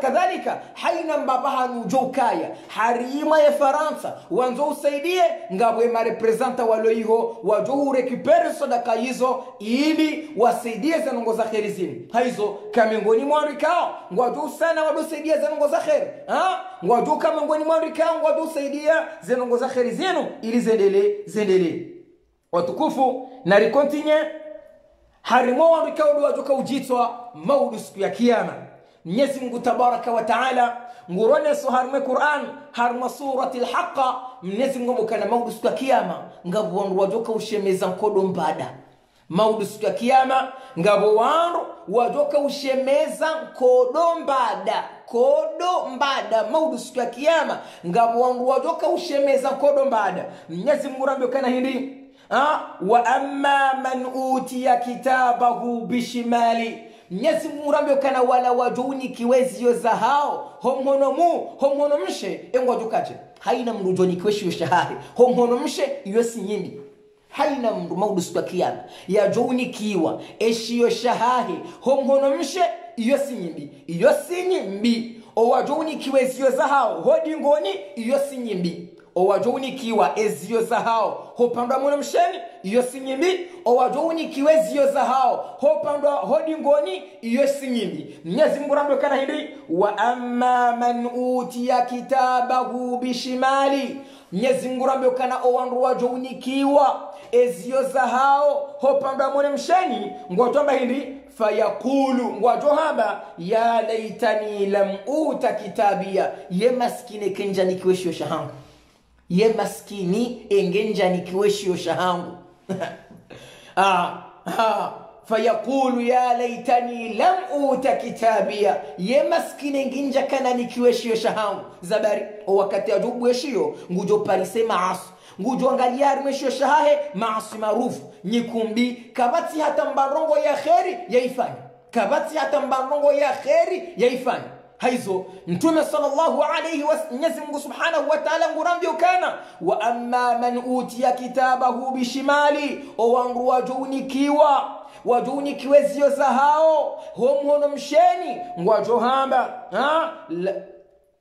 kadhalika haina mbabaha nujoukaya harima ye faransa wanzo usaidie ngabwe marepresenta walioiho wajo urekipere sadaka hizo ili wasaidie zanongo za kheri zini haizo kamengoni mwarikao ngwajo usana wadosaidia zanongo za kheri ha? ngwajo kamengoni mwarikao ngwajo usaidia zanongo za kheri zenu ili zendele zendele watukufu narikontinye harimo warikao wajoka ujitwa maudu siku ya kiyama. Nyesi mungu tabaraka wa taala ngurone su harme quran harma surati lhaqa mwenyezi mungu mukana maudu siku ya kiyama. Ngavondu wajoka ushemeza nkodo mbada. Maudu siku ya kiyama ngabo wandu wajoka ushemeza kodo mbada. Kodo mbada maudu siku ya kiyama ngabo wandu wajoka ushemeza kodo mbada. Mnyezi mungu rambio kana hindi wa amma man utiya kitabahu bishimali. Mnyezi mungu rambio kana wala wajuni kiweziyo za hao. Homono mu homono mshe engwajukaje haina mrujoni kiwezi kiweshiyo shahari. Homono mshe iyo si nyimbi haina mndu maudu kiyana eshi eshiyo shahahe homono mshe iyo si nyimbi. Iyo si nyimbi. Owajouni kiweziyo za hao. Hodingoni iyo si nyimbi owajounikiwa eziyo za hao hopandwa muno msheni iyo si nyimbi owajounikiwa eziyo za hao hopandwa hodingoni iyo sinyimi mnyezi mungu rambokana hindi wa amma man utiya kitabahu bishimali. Mnyezi mungu rambokana owandu wajounikiwa eziyo za hao hopandwa muno msheni ngwatomba hindi fayaqulu ngwajohamba ya laitani lam uta kitabia ye maskine kenjanikiweshiyo shahangu ye maskini engenjanikiweshiyo shahangu. Ah, ah, fayaqulu ya laitani lam uta kitabia. Ye maskini enginja kana nikiweshiyo shahangu. Zabari wakati ajubu eshiyo ngujo parise maasu ngujo angaliari mweshiyo shahahe maasi marufu. Nyikumbi kabati hata mbarongo ya kheri yaifanya. Kabati hata mbarongo ya kheri yaifanya haizo. Mtume sallallahu alayhi wa Mwenyezi Mungu subhanahu wa ta'ala ngurambio kana wa amma man utiya kitabahu bishimali o wangu wajunikiwa wajunikiwe zio za hao homhono msheni ngwajohamba ha?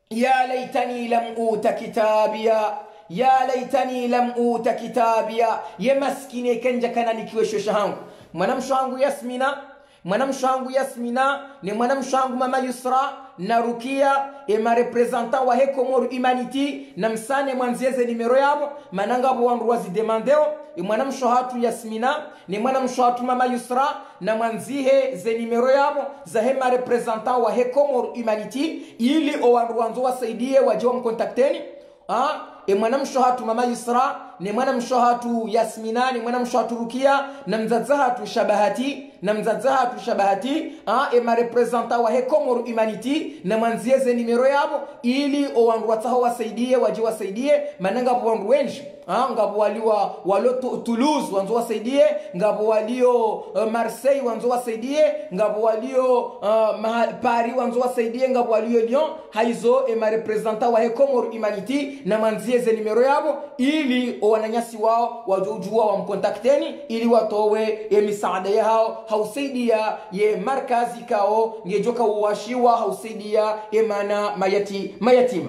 Ya laitani lam uta kitabia ya laitani lam uta kitabia ye maskini kenja kana nikiwesho shahangu mwanamsho hangu yasmina mwanamsho hangu yasmina ni mwanamsho hangu mama yusra na rukia ema representant wa hekomor humanity na msane mwanzieze nimero yabo mananga bo wandu wazidemandeo mwanamsho hatu yasmina ni mwanamsho hatu mama yusra na mwanzihe ze nimero yabo za hema representant wa hekomor humanity ili o wandu wanzo wasaidie waje mkontakteni. Ah e mwanamsho hatu mama yusra ni mwana hatu yasmina mwana mwanamsho hatu rukia na mzadzahatu shabahati na mzadzahatu shabahati ah e ma representant wa hekomor humanity na mwanzieze nimero yabo ili o watsaho wasaidie waje wasaidie mananga po wandu wenji ngabo waliwa walio Toulouse wanzo wasaidie ngabo walio uh, Marseille wanzo wasaidie ngabo walio uh, Paris wanzo wasaidie ngabo walio Lyon haizo e ma representant wa hekomor humanity na mwanzieze nimero yabo ili wananyasi wao wajujua wamkontakteni ili watowe ye misaada yao hausaidia ye markazi kao ngejoka uwashiwa hausaidia ye mana mayati mayatima.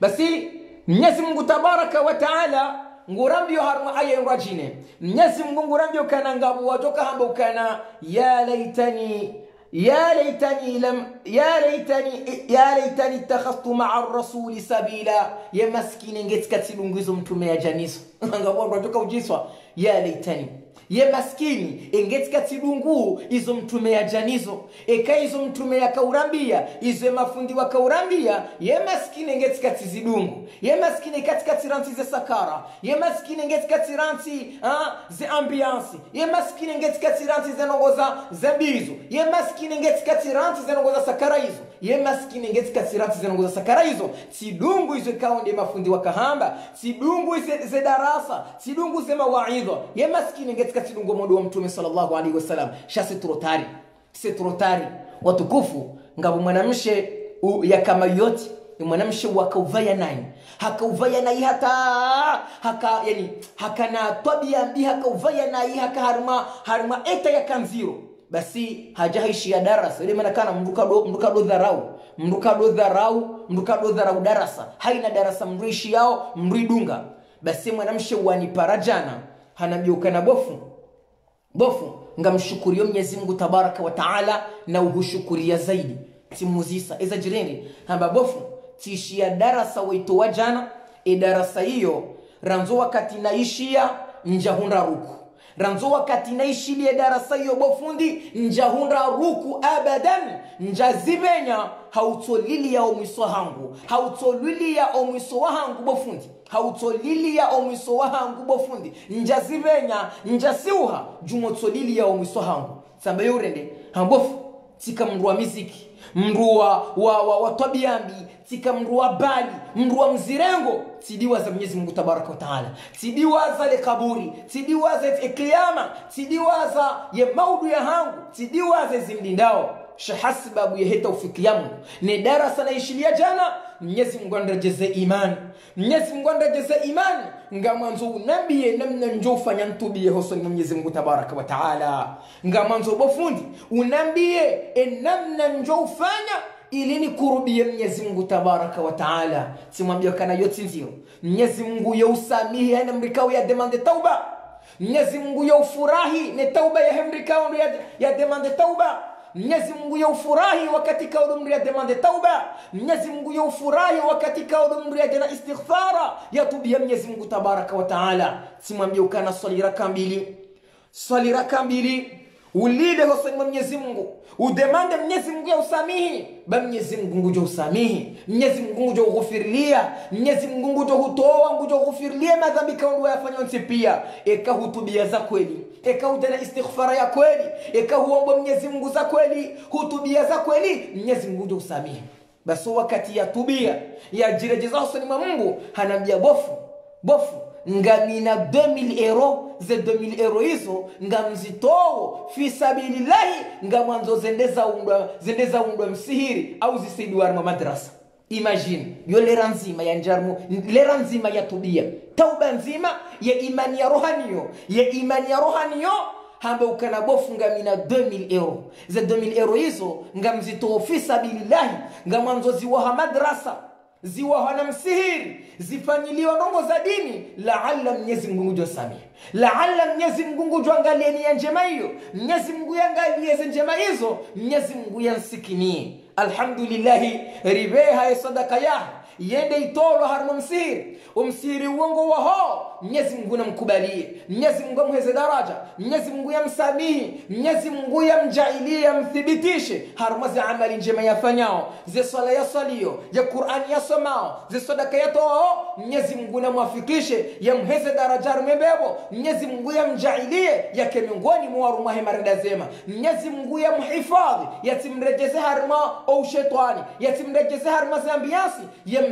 Basi mnyasi mungu tabaraka wa taala ngurambio harma aye rajine mnyasi mungu ngurambio kana ngabu wajoka hamba ukana ya laitani يا ليتني لم يا ليتني يا ليتني اتخذت مع الرسول سبيلا يا مسكين ngeti katilungizo mtume ya janiso ngabongo toka ujiswa ya laitani ye maskini engeti katidungu izo mtume ya janizo. Eka izo mtume ya kaurambia izo mafundi wa kaurambia. Ye maskini engeti katizidungu ye maskini kati katiranti ze sakara. Ye maskini engeti katiranti ah, ze ambiansi. Ye maskini engeti katiranti ze nongoza ze bizo ye maskini engeti katiranti ze nongoza sakara izo ye maskini ngezi katiranti ze nongoza sakara izo hizo izo kaonde mafundi wa kahamba. Tidungu ze, darasa. Sidungu ze mawaidha ngezi kasidungu modo wa mtume sallallahu alaihi wasallam. Shasi turotari se turotari watukufu ngabo mwanamshe ya kama yote mwanamshe wakauvaya naye hakauvaya naye hata haka yani hakana tabia mbi hakauvaya naye haka harma harma eta ya kanziro basi hajaishi ya darasa. Ile maana kana mndukado dharau. Mndukado dharau mndukado dharau darasa. Haina darasa mrishi yao mridunga basi mwanamshe waniparajana hanabiuka na bofu. Bofu ngamshukuriyo mwenyezi mungu tabaraka wa taala na uhushukuria zaidi. Timuzisa eza jireni hamba bofu tiishia darasa waitowa jana. E darasa hiyo ranzo wakati naishia njahunda ruku ranzo wakati naishilie darasa hiyo bofundi njahunda ruku abadan njazimenya hautolilia omwiso hangu. Hautolilia omwiso wahangu bofundi. Hautolilia omwiso wahangu bofundi. Njazimenya njasiuha jumotolilia omwiso hangu. Samba yorende hambofu tika mndu wa miziki mndu wa, wa, wa, wa twabiambi tika mndu wa bali mndu wa mzirengo. Tidiwaza mwenyezi mungu tabaraka wataala tidiwaza le kaburi tidiwaza ekiyama tidiwaza ye maudu ya hangu tidiwaza zimdindao shahasibabu yehe taufiki yangu ni darasa naishilia jana mnyezi mungu anrejeze imani. Mnyezi mungu anrejeze imani. Nga mwanzo unambie namna njofanya ntubie hosoni mnyezi mungu tabaraka wataala nga mwanzo bofundi unambie enamna njofanya ili nikurubie mnyezi mungu tabaraka wataala simwambia kana yote ndio mnyezi mungu yeusamihi ana mrikao ya demande tauba. Mnyezi mungu yeufurahi ne tauba ya hemrikao ya, ya demande tauba mwenyezi mungu yeufurahi wakati kaudumri ya demande tauba. Mwenyezi mungu yeufurahi wakati kaudumri ya jana istighfara. Yatubia mwenyezi mungu tabaraka wa ta'ala. Simambi ukana swali raka mbili. Swali raka mbili ulile hosani mwa mwenyezi mungu. Udemande mwenyezi mungu ya usamihi. Ba mwenyezi mungu ngujo usamihi. Mwenyezi mungu ngujo ughufirilia mwenyezi mungu ngujo hutoa ngujo ughufirilia madhambi kaundu yafanya nsi pia. Eka hutubia za kweli. Eka hudana istighfara ya kweli. Eka huomba mwenyezi mungu za kweli. Hutubia za kweli. Mwenyezi mungu ngujo usamihi. Basi wakati ya tubia ya jirejeza hosani mwa mungu hanambia bofu. Bofu ngamina 2000 euro ze 2000 euro hizo ngamzitowo fi sabilillahi ngamwanzo zendeza undwa zendeza undwa msihiri au zisaidiwa arma madrasa. Imagine yo lera nzima ya njarmu lera nzima ya tubia. Tauba nzima ya imani ya rohaniyo ya imani ya rohaniyo hamba ukana bofu nga mina 2000 euro ze 2000 euro hizo nga ngamzitowo fi sabilillahi ngamwanzo ziwaha madrasa ziwahana msihiri zifanyiliwa nongo za dini. Laala mnyezi mgungu samia. Laala mnyezi mgungu jo angalie nia njema hiyo. Mnyezi mngu yangalie ze njema hizo. Mnyezi mngu yansikinie alhamdulillahi ribeha ya sadaka yaha yende itolo harimo msiri. Umsiri uongo waho mnyezi mungu namkubalie. Mnyezi mungu amheze daraja. Mnyezi mungu yamsamihi mnyezi mungu yamjailie yamthibitishe. Harimo ze amali njema yafanyao ze swala yaswaliyo ya qurani yasomao ze sadaka yatoo mnyezi mungu namwafikishe yamheze daraja rumebebo mnyezi mungu yamjailie yake miongoni mwa warumahe marida zema. Mnyezi mungu yamhifadhi yatimrejeze harimo ou shetani yatimrejeze harimo zambiasi yamthibitishe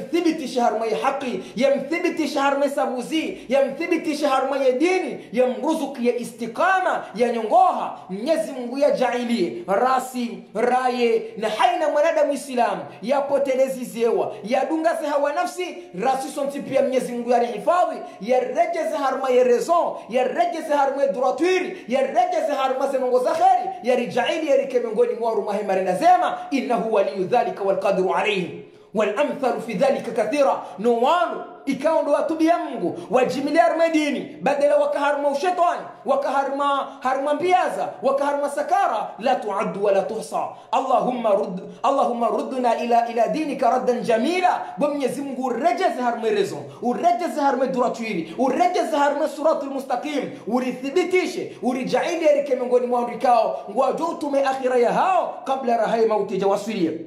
harimo ya haqi yamthibitishe harimo sabuzi yamthibitishe harimo ya dini yamruzuki ya istikama ya nyongoha. Mnyezi mungu yajailie. Rasi raye na haina mwanadamu islamu yapotelezizewa yadungase hawa nafsi. Rasi sonti pia mnyezi mungu yarihifadhi yarejeze harimo ya rezon yarejeze harimo ya droitwiri yarejeze harimo zenongo za kheri yarijaili yarike miongoni mwa rumahe marenda zema. Innahu waliyu dhalika walqadiru alaihi walamthalu fi dhalika kathira nuwanu ikawa ndo watubi ya mungu wajimilia harma dini badala wakaharma ushetani wakaharma harma mbiaza wakaharma sakara la tuaddu wala tuhsa. Allahumma rud allahumma rudduna ila ila dinika raddan jamila bo mwenyezi mungu urejeze harma rezo urejeze harma duratuili urejeze harma suratul mustaqim urithibitishe urijailie rike miongoni mwa ndikao ngwajo utume akhira ya hao kabla rahai mauti jawasilie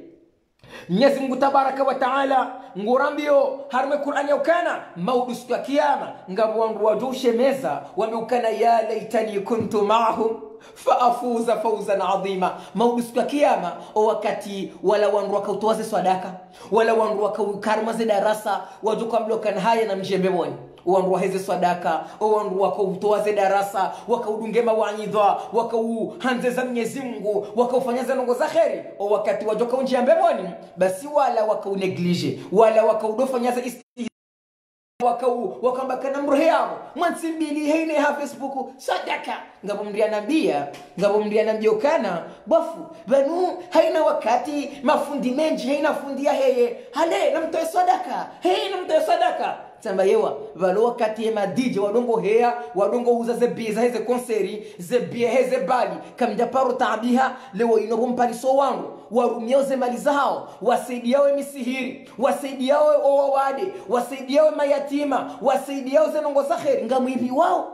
mwenyezi mungu tabaraka wa taala ngurambio harme qurani yaukana maudu siku ya kiyama ngabwandu wajushe meza wameukana ya laitani kuntu maahum faafuza fauzan adhima maudu siku ya kiyama wakati wala wandu wakautoaze swadaka wala wandu wakaukarmaze darasa wajukamlokana haya na mjembeboni wandu waheze swadaka wandu wakautoaze darasa wakaudunge mawanyidha wakauhanzeza mnyezi mungu wakaufanyaza nongo za kheri. Wakati wajoka unjia mbemoni basi wala wakauneglije wala wakaudofanyaza wakau wakambakana yavo mwansi mbili heine ha facebook sadaka. Ngabo mndianambia ngabo mndianambiokana bofu. Vanu haina wakati mafundi menji haina fundi ya heye. Hale namtoe sadaka. Heye namtoe sadaka tsamba yewa valo wakati ye madije wadongo heya wadongo huza ze biza heze konseri ze bia heze bali. Kamja paro taabiha lewo inobo mpaliso wangu. Warumiao ze mali zao wasaidiawe misihiri wasaidiawe owawade wasaidiawe mayatima wasaidiao ze nongo za kheri. Ngamwivi wao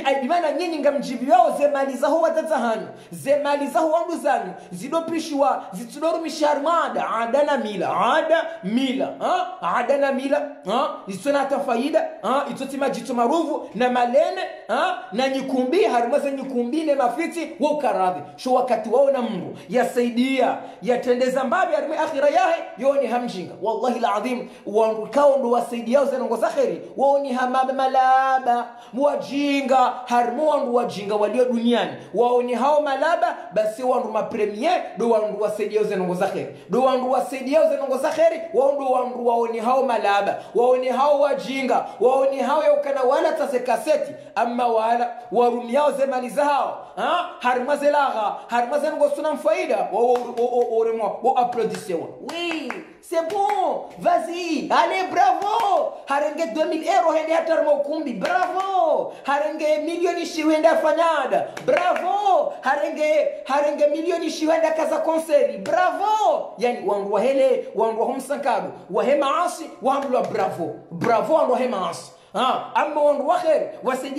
Ai- bimana nyinyi ngamjibiwao zemali zaho wazaza hanyu zemali zaho wandu zanyu zidopishiwa zitidorumishia armada ada. Na mila. Ada mila. Ha? ada na mila. Ha? itsona hata faida ha? majito maruvu na malene. Ha? na nyikumbi. Harumaza nyikumbi ne mafiti wa ukaradhi sho wakati wao na mru. Yasaidia. Yatendeza mbabi harume akhira yahe. Yoni hamjinga. Wallahi ladhim wandukao ndo wasaidiao zanongo za kheri. Waoni hamama malaba. Wajinga harimo wandu wajinga walio duniani waone hao malaba basi wandu mapremier do wandu wasaidia zenongo za kheri do wandu wasaidia zenongo za kheri wandu wandu waone hao malaba waone hao wajinga waone hao yaukana wala tase kaseti amma wala warumiao zemali zao ha harima zelagha harima zenongo suna mfaida oremo wo applaudissewa oui c'est bon vas-y. Allez bravo. Harenge 2000 euro hende hatarma ukumbi bravo. Harenge milioni shiwenda fanyada. Bravo. Harenge harenge milioni shiwenda kaza konseri bravo. Yani wandu wahele wandu wahumsankado wahe maasi wangu wa bravo. Bravo wandu wahe maasi Ha, ama wandu wa kheri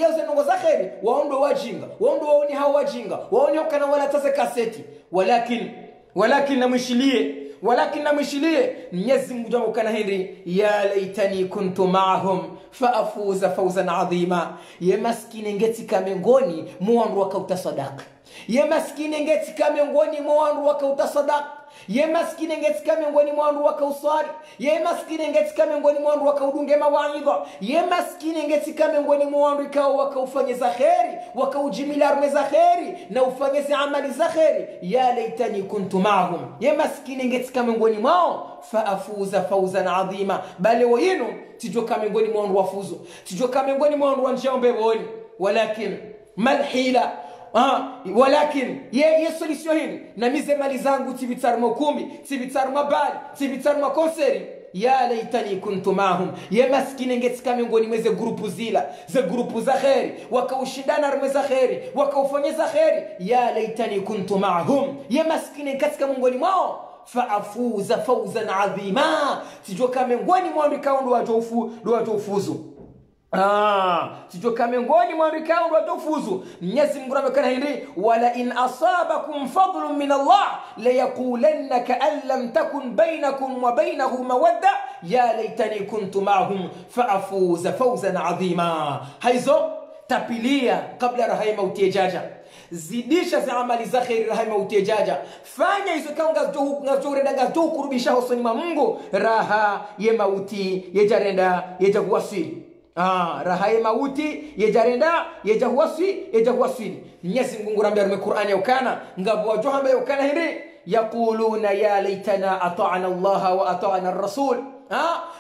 uze nungo za kheri waondo wajinga waondo waoni hao wajinga waoni kana wala tase kaseti. Walakin walakin namwishilie walakin namwishilie mnyezi mungu wangu kana hindi ya laitani kuntu maahum faafuza fauzan adhima. Ye maskini ngetika miongoni muwandu wakauta sadaka ye maskini ngetika miongoni muwandu wakauta sadaka ye maskini ngetika miongoni mwa wandu wakauswali ye maskini ngetika miongoni mwa wandu wakaudunge mawaidha ye maskini ngetika miongoni mwa wandu ikawa wakaufanye za kheri wakaujimila arme za kheri na ufanye zi amali za kheri. Ya laitani kuntu maahum. Ye maskini ngetika miongoni mwao faafuza fauzan adhima. Bale woyinu tijoka miongoni mwa wandu wafuzo tijoka miongoni mwa wandu wanjao mbeboni walakin malhila walakin ye solution hili. Na mize mali zangu tibitaruma ukumbi tibitaruma bali tibitaruma konseri. Ya laitani kuntu mahum. Ye maskini ngetsika miongoni mweze grupu zila ze grupu za kheri. Wakaushindana rume za kheri wakaufonyeza kheri. Ya laitani kuntu mahum. Ye maskini katika miongoni mwao. Faafuza fauzan adhima. Mwao ndikao ndo wajoufu ndo wajoufuzu Ah, sijoka miongoni mwa rikao ndo watofuzu mnyezi mungu amekana hindi wala in asabakum fadlun min allah layaqulanna kaan lam takun bainakum wa bainahu mawadda ya laitani kuntu maahum faafuza fauzan adhima. Haizo tapilia kabla rahai mautie jaja. Zidisha za amali za kheri mauti jaja. Fanya hizo kao ngazorenda ngazokurubisha hosoni mwa mungu raha ye mauti yejarenda yejakuwasili Ah, raha ye mauti yejarenda yejahuwaswi yejahuwaswili mnyezi mungu ngurambia rume qur'ani yaukana ngabwajohamba yaukana hindi yaquluna ya laitana ata'na allaha wa ata'na rasul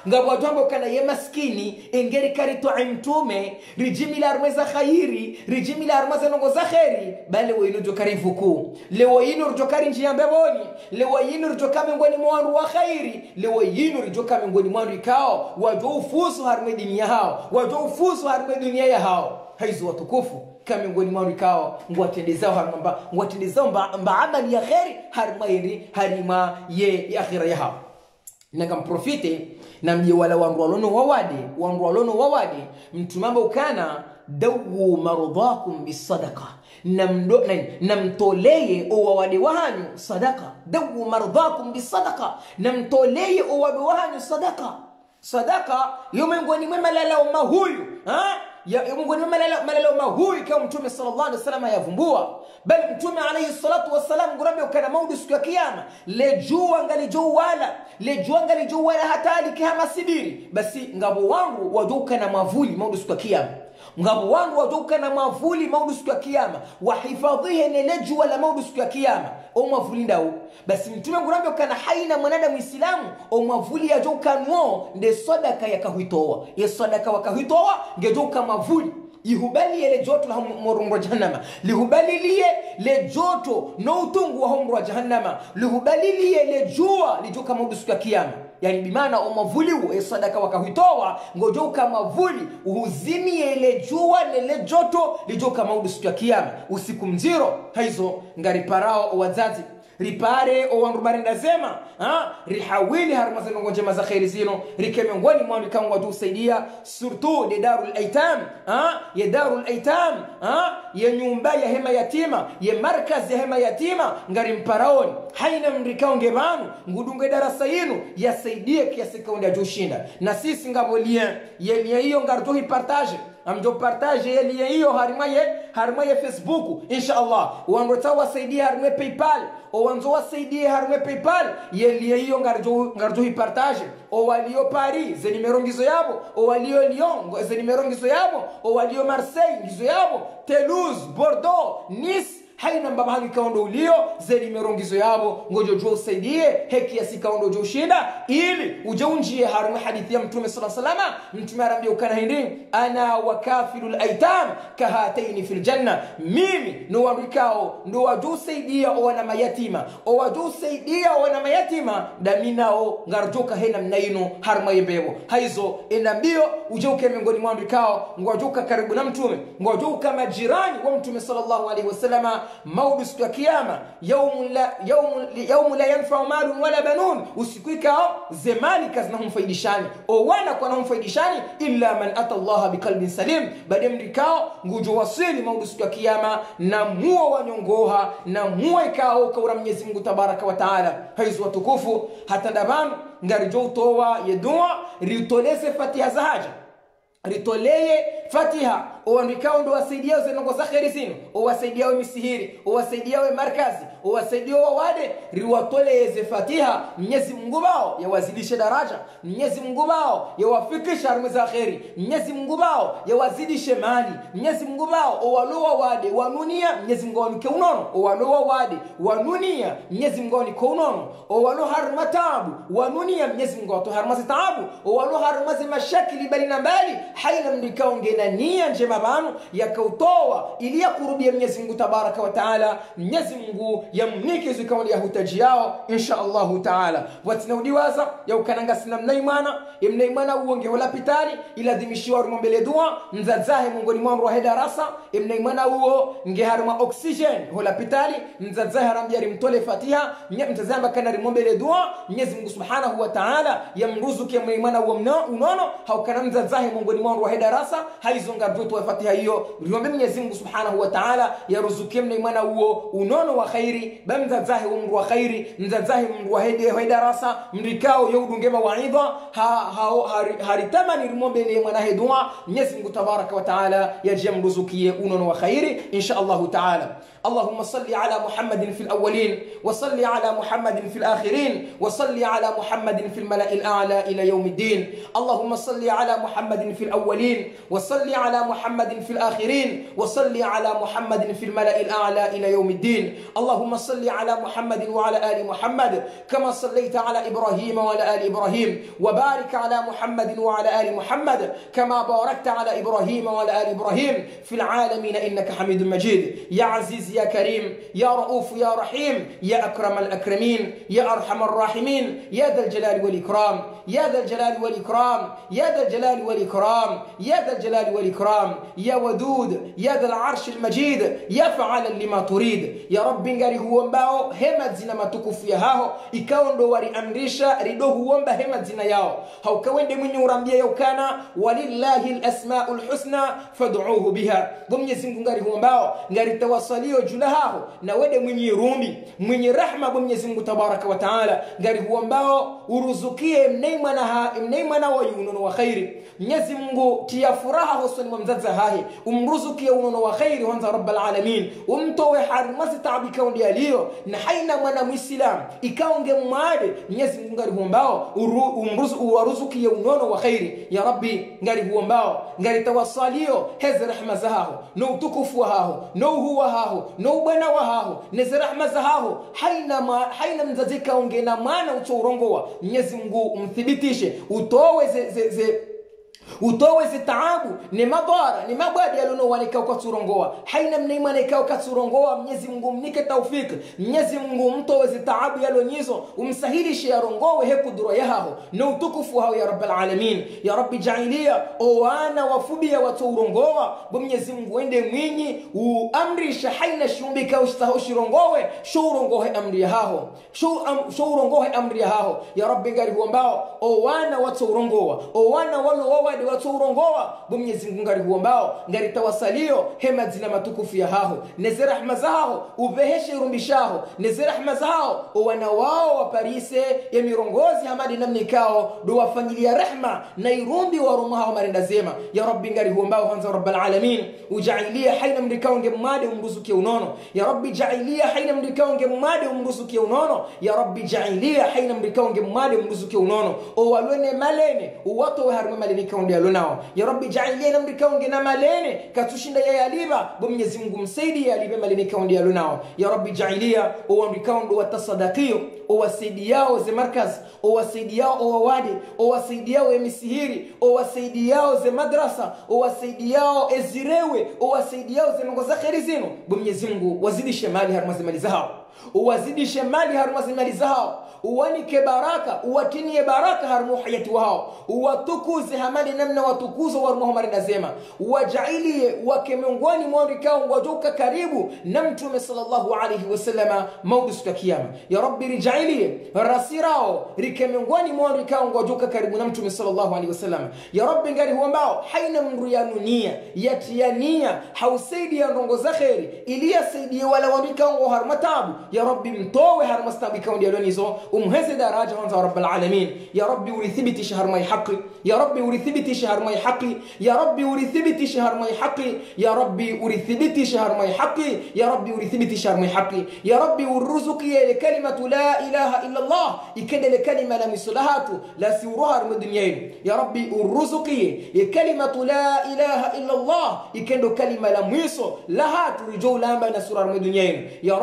ngabwajwamba kana ye maskini engeri karitwae mtume rijimila armwe za khairi rijimila armwe za nongo za kheri bale woyino jokari mfuku lewoyino rijokari njia mbeboni lewoyino rijoka miongoni mwandu wandu wa khairi lewoyino rijoka miongoni mwandu wandu ikao. Wajwa ufusu harumwe dini ya hao. Wajwa ufusu harmwe dunia ya hao. Haizo watukufu ka miongoni mwa wandu ikao. Ngwatendezao harmamba ngwatendezao mbaamali mba ya kheri harimwa yeri harima ye akhira ya hao nakamprofite namje wala wangu walono wawade wangu walono wawade mtumamba ukana dawu marudhakum bisadaka namtoleye owawade wahanyu sadaka dawu marudhakum bisadaka namtoleye owawade wahanyu sadaka sadaka yo miongoni mwe mahuyu miongoni ni malalao mahuyu ikiwa mtume sallallahu alaihi wasallam ayavumbua. Bali mtume alaihi salatu wassalam ngurambe ukana maudu siku ya kiyama lejua ngalijouwala lejua ngalijouwala hata alikihama sidiri basi ngabo wangu wajouka na mavuli maudu siku ya kiyama ngabo wangu wajouka na mavuli maudu siku ya kiyama. Wahifadhihe nelejua la maudu siku ya kiyama. O mwavuli ndau basi mtume ngurambe ukana haina mwanadamu islamu o mwavuli yajoukanwo nde sadaka yakahwitowa ye sadaka wakahwitowa ngejouka mavuli ihubalie le joto la morumro jahannama. Lihubalilie le joto no utungu wa homro jahannama. Lihubalilie le jua lijoka maudu siku ya kiyama yani bimana omavuli wo sadaka wakahwitowa ngojouka mavuli uhuzimie ile jua lele joto lijoka maudu siku ya kiyama. Usiku mziro haizo ngariparao wazazi ripare owandu ndazema zema ha? rihawili harima ngo njema za kheri zino rikeme miongoni mwa likangu watu usaidia surtout de darul aitam ha? ye darul aitam ha? ye nyumba ya hema yatima ye markaz ya hema yatima ngari mparaoni haina mrikaonge vanu ngudunge darasa yinu yasaidie kiasi kaunda ajushinda na sisi ngabo lien hiyo ngari tuhi partage amjo partage ye lien hiyo harima ye harima ye facebook inshallah. Wangota wasaidie harima paypal. Owanzo wasaidie harima paypal. Ye liye hiyo ngarjo hi partage o paris ze nimero ngizo yabo. Owalio walio lyon ze nimero ngizo yabo. Owalio marseille ngizo yabo. Toulouse bordeaux nice haina mbabali kaondo ulio zeli merongizo yabo. Ngojo jo usaidie heki ya sikaondo jo ushinda ili uje unjie haruma hadithi ya mtume sala salama. Mtume arambia ukana hindi ana wakafilu laitam kahataini fil janna. Mimi ndo wandikao ndo waju usaidia owana mayatima owaju usaidia owana mayatima daminao ngarjoka hena mnaino haruma yembebo haizo enambio uja uke miongoni mwandikao wandikao ngwajuka karibu na mtume ngwajuka majirani wa mtume sallallahu alaihi wasallama maudu siku ya kiyama yaumu la, yanfau malun wala banun. Usiku ikao zemali kazinahumfaidishani owana kwa nahumfaidishani illa man ata llaha bikalbin salim. Bade nguju wasili maudu siku ya kiyama na muo wanyongoha na muo ikao kaura mwenyezi mungu tabaraka wa taala. Haizu watukufu hatanda vanu ngarijo utowa yedua ritolese fatiha zahaja ritoleye fatiha owandikao ndo wasaidia zenongo za kheri zino uwasaidiao misihiri uwasaidiao markazi owasaidia wawade riwatoleze fatiha mnyezi mungu bao yawazidishe daraja mnyezi mungu bao yawafikisha harumu za kheri mnyezi mungu bao yawazidishe mali mnyezi mungu bao owalowa wade wanunia mnyezi mungu awanike unono owalowa wade wanunia mnyezi mungu awanike unono owalo haruma taabu wanunia mnyezi mungu awato haruma zitaabu owalo haruma zimashakili bali na mbali haina mndikao ngena nia njema vanu yakautoa ili yakurubia mnyezi mungu tabaraka wa taala mwenyezi mungu yamnike zikawali ya hutaji yao insha allahu taala. Watinaudiwaza yaukananga sina mnaimwana imnaimwana uonge hola pitali iladhimishiwa rumo mbele dua mzadzahe mongoni mwa wahe darasa imnaimwana uo nge haruma oxygen hola pitali mzadzahe haramjari mtole fatiha mbele dua mnyezi mungu subhanahu wa taala yamruzuke mnaimwana uo unono haukana mzadzahe mongoni mwa wahe darasa haizonga rjutu wa fatiha hiyo. Riombe mnyezi mungu subhanahu wa taala yaruzuke mnaimwana uo unono wa khairi bamzadzahe umru wa khairi mdzadzahe mndu wa hede darasa mrikao youdunge mawaidha ha, ha, hari, haritamani rimombele mwanahe dua mwenyezi mungu tabaraka wa taala yajia mruzukie unono wa khairi insha allahu taala اللهم صل على محمد في الأولين وصل على محمد في الآخرين وصل على محمد في الملأ الأعلى إلى يوم الدين. اللهم صل على محمد في الأولين وصل على محمد في الآخرين وصل على محمد في الملأ الأعلى إلى يوم الدين. اللهم صل على محمد وعلى آل محمد كما صليت على إبراهيم وعلى آل إبراهيم وبارك على محمد وعلى آل محمد كما باركت على إبراهيم وعلى آل إبراهيم في العالمين إنك حميد مجيد. يا عزيز يا كريم يا رؤوف يا رحيم يا أكرم الأكرمين يا أرحم الراحمين يا ذا الجلال والإكرام يا ذا الجلال والإكرام يا ذا الجلال والإكرام يا ذا الجلال والإكرام يا ودود يا ذا العرش المجيد يا فعالا لما تريد. يا رب غاري هو مباو هما زنا ما تكف يا هاو إكاون دواري أمريشا ردو هو مبا هما زنا ياو هاو كوين دي من يورام بيا يوكانا ولله الأسماء الحسنى فادعوه بها ضمن يسمكم غاري هو مباو غاري jula hao na wede mwenye rumi mwenye rahma kwa mwenyezi mungu tabaraka wa taala. Ngari huombao uruzukie mneima na ha mneimwana wa unono wa khairi. Mwenyezi mungu tia furaha hosoni mwa mzaza hahe umruzukie unono wa khairi wanza rabbal alamin. Umtowe harimasi taabika ndi aliyo na haina mwana muislam ikaonge mwade mwenyezi mungu ngari huombao uwaruzukie unono wa khairi. Ya rabbi ngari huombao ngari tawasalio heze rahma zahaho no utukufu wahaho no uhuwa haho no ubwana wahaho neze za zahaho haina, ma, haina mzazika kaonge na mwana ucho urongowa mnyezi mungu umthibitishe utowe ze, ze, ze utowe zitaabu ni madhara ni mabwadi yalonowanika ukatsurongoa haina mneimanika ukatsurongoa mnyezi mungu mnike taufiki mnyezi mungu mtowe zitaabu yalonyizo umsahilishe yarongowe hekuduro yahaho. Ni utukufu hao ya rabbal alamin. Ya rabbi jailia owana wafubia watourongoa bo mnyezi mungu ende mwinyi uamrisha haina shumbika ustaho shirongowe shourongohe amri yahaho shourongohe amri yahaho ya rabbi ngari huombao owana watourongoa owana walo mungu ngari huombao ngari tawasalio hema zina matukufu ya haho. Neze rahma zaho uveheshe irumbishaho neze rahma zaho uwana wao waparise ya mirongozi hamadi namnikao do wafanyilia rehma na irumbi warumaha marenda zema. Ya rabbi ngari huombao hanza rabbalalamin ujailia haina mrikao nge mmade umruzukie unono. Ya rabbi jailia haina mrikao nge mmade umruzukie unono. Ya rabbi jailia haina mrikao nge mmade umruzukie unono. Uwalwene malene uwato harma malene kaunde alonao ya rabbi jailia na kaunge nge na malene. Katushinda ya yaliba bo mwenyezi Mungu msaidi ya alibe malene kaunde alonao ya rabbi jailia o wamrikao wa watasadakio o wasaidiao ze markaz. O wasaidiao o wawadi. O wasaidiao emisihiri o wasaidiao ze madrasa. O wasaidiao ezirewe o wasaidiao ze nongo za kheri zino bo mwenyezi Mungu wazidishe mali harmazi mali zao uwazidishe mali harmazi mali zao. Uwanike baraka uwatinie baraka harumu hayati wao. Uwatukuze hamali namna watukuzo warmuho marenda zema wajailie wake miongoni mwarikao wajoka karibu na mtume sallallahu alaihi wasallama maudu ya kiyama. Ya rabbi rijailie rasirao rike miongoni mwarikao wajoka karibu na mtume sallallahu alaihi wasallama ya rabbi ngari huambao haina mru ya nunia yatiania hausaidi ya ndongo za kheri iliyasaidie wala warikao harmatabu ya rabbi mtowe harmastabikao ndialonizo umheze daraja wanza rabbal alamin ya rabbi urithibiti shahar mai haqi ya rabbi urithibiti shahar mai haqi ya rabbi urithibiti shahar mai haqi ya rabbi urithibiti shahar mai haqi ya rabbi urithibiti shahar mai haqi ya rabbi urzuqi kalimatu la ilaha illa allah ikende kalima la mislahatu la siruha armudunyain ya rabbi urzuqi kalimatu la ilaha illa allah ikendo kalima la mwiso la hatu rijo lamba na sura armudunyain ya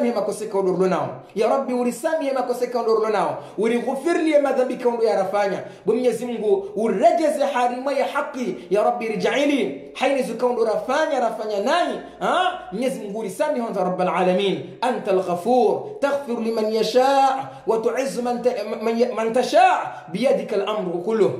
rabbi urisamhe makoseka udurlo nao ya rabbi urisamhe makoseka udurlo nao urighfirli madhambi kaundo yarafanya bo mwenyezi Mungu urejeze harima ya haki. Ya rabbi rij'ili haini zukaundo rafanya rafanya nani? Ha? Mwenyezi Mungu urisamhe honza rabbal alamin. Anta alghafur. Taghfir liman yasha wa tu'izz man man tasha biyadika al-amru kulluhu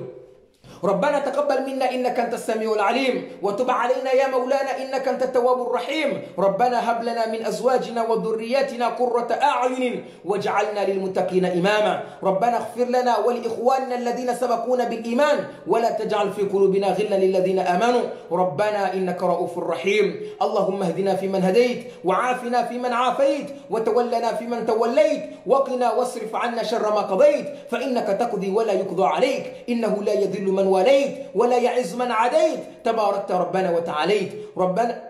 ربنا تقبل منا إنك أنت السميع العليم وتب علينا يا مولانا إنك أنت التواب الرحيم. ربنا هب لنا من أزواجنا وذرياتنا قرة أعين واجعلنا للمتقين إماما. ربنا اغفر لنا ولإخواننا الذين سبقونا بالإيمان ولا تجعل في قلوبنا غلا للذين آمنوا. ربنا إنك رؤوف رحيم. اللهم اهدنا فيمن هديت وعافنا فيمن عافيت وتولنا فيمن توليت وقنا واصرف عنا شر ما قضيت فإنك تقضي ولا يقضى عليك. إنه لا يذل من وليت ولا يعز من عديت تباركت ربنا وتعاليت. ربنا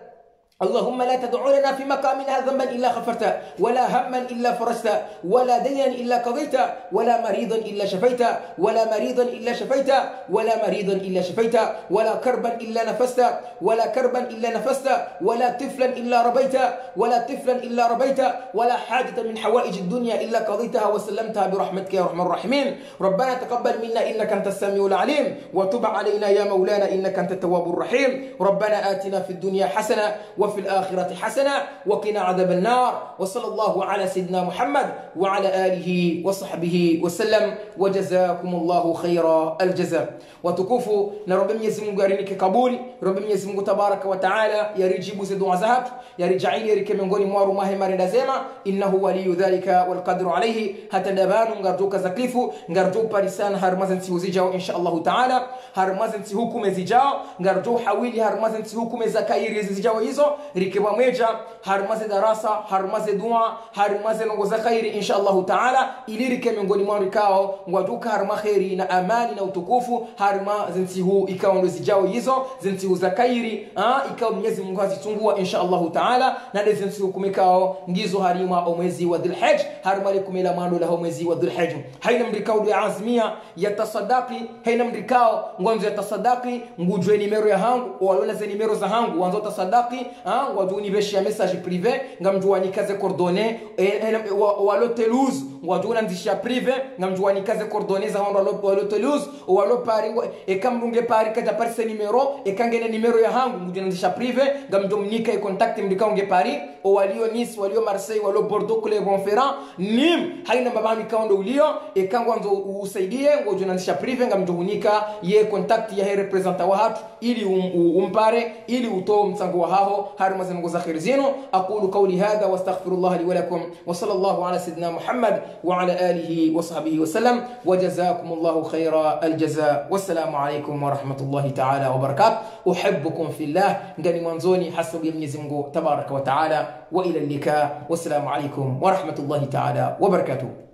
اللهم لا تدع لنا في مقامنا ذنبا إلا غفرته ولا هما إلا فرجته ولا دينا إلا قضيته ولا مريضا إلا شفيته ولا مريضا إلا شفيته ولا مريضا إلا شفيته ولا كربا إلا نفسته ولا كربا إلا نفسته ولا طفلا إلا ربيته ولا طفلا إلا ربيته ولا حاجة من حوائج الدنيا إلا قضيتها وسلمتها برحمتك يا أرحم الراحمين. ربنا تقبل منا إنك أنت السميع العليم وتب علينا يا مولانا إنك أنت التواب الرحيم. ربنا آتنا في الدنيا حسنة وفي في الآخرة حسنة وقنا عذاب النار. وصلى الله على سيدنا محمد وعلى آله وصحبه وسلم. وجزاكم الله خير الجزاء. وتكوفوا نرب ميزم غارينك كابول. رب ميزم تبارك وتعالى. يرجب زدو عزهك يرجعين يرك من غني موار ما هي مارين زيما إنه ولي ذلك والقدر عليه. حتى نبان نرجوك زكيفو نرجوك باريسان هرمزن سيوزيجاو إن شاء الله تعالى. هرمزن سيوكم زيجاو. نرجو حويلي هرمزن سيوكم زكاير يزيجاو إيزو. Rikibwa mweja harumaze darasa harumaze dua harumaze nongo za khairi insha Allah taala ilirike miongoni mwa rikao ngwaduka haruma khairi na amani na utukufu haruma zinsihu ikawa ndo zijao hizo zinsihu za khairi ah ikawa Mwenyezi Mungu azitungua insha Allah taala na ndo zinsihu kumikao ngizo harima au mwezi wa Dhulhijj haruma likumila mando la mwezi wa Dhulhijj. Haina mrikao ya tasadaki haina mrikao ngwanzo ya tasadaki ngujwe nimero ya hangu walona ze nimero za hangu wanzo tasadaki ah ngwaju niveshia message privé ngamjua nikaze coordonnées walo Toulouse ngwaju nandishia privé ngamjua nikaze coordonnées za hondo walo Toulouse walo Paris e kamdunge Paris kaja Paris se numero e kangene numero ya hangu ngujua nandishia privé ngamjo mnika e contact mdika unge Paris o walio Nice walio Marseille walio Bordeaux kule Gonferrand nim haina babani kaondo ulio e kangwa nzo usaidie ngojua nandishia privé ngamjo unika ye contact ya he representa wa hatu ili um, umpare ili utoe mchango wa haho hari mazengo za kheri zenu aqulu qawli hadha wastaghfirullah li wa lakum wa sallallahu ala sayidina muhammad wa ala alihi wa sahbihi wa sallam wa jazakumullahu khayra aljaza wassalamu alaykum wa rahmatullahi ta'ala wa barakatuh uhibbukum fillah ngani mwanzoni hasabu ya Mwenyezi Mungu tabaraka wa taala wa ila lika wassalamu alaykum wa rahmatullahi ta'ala wa barakatuh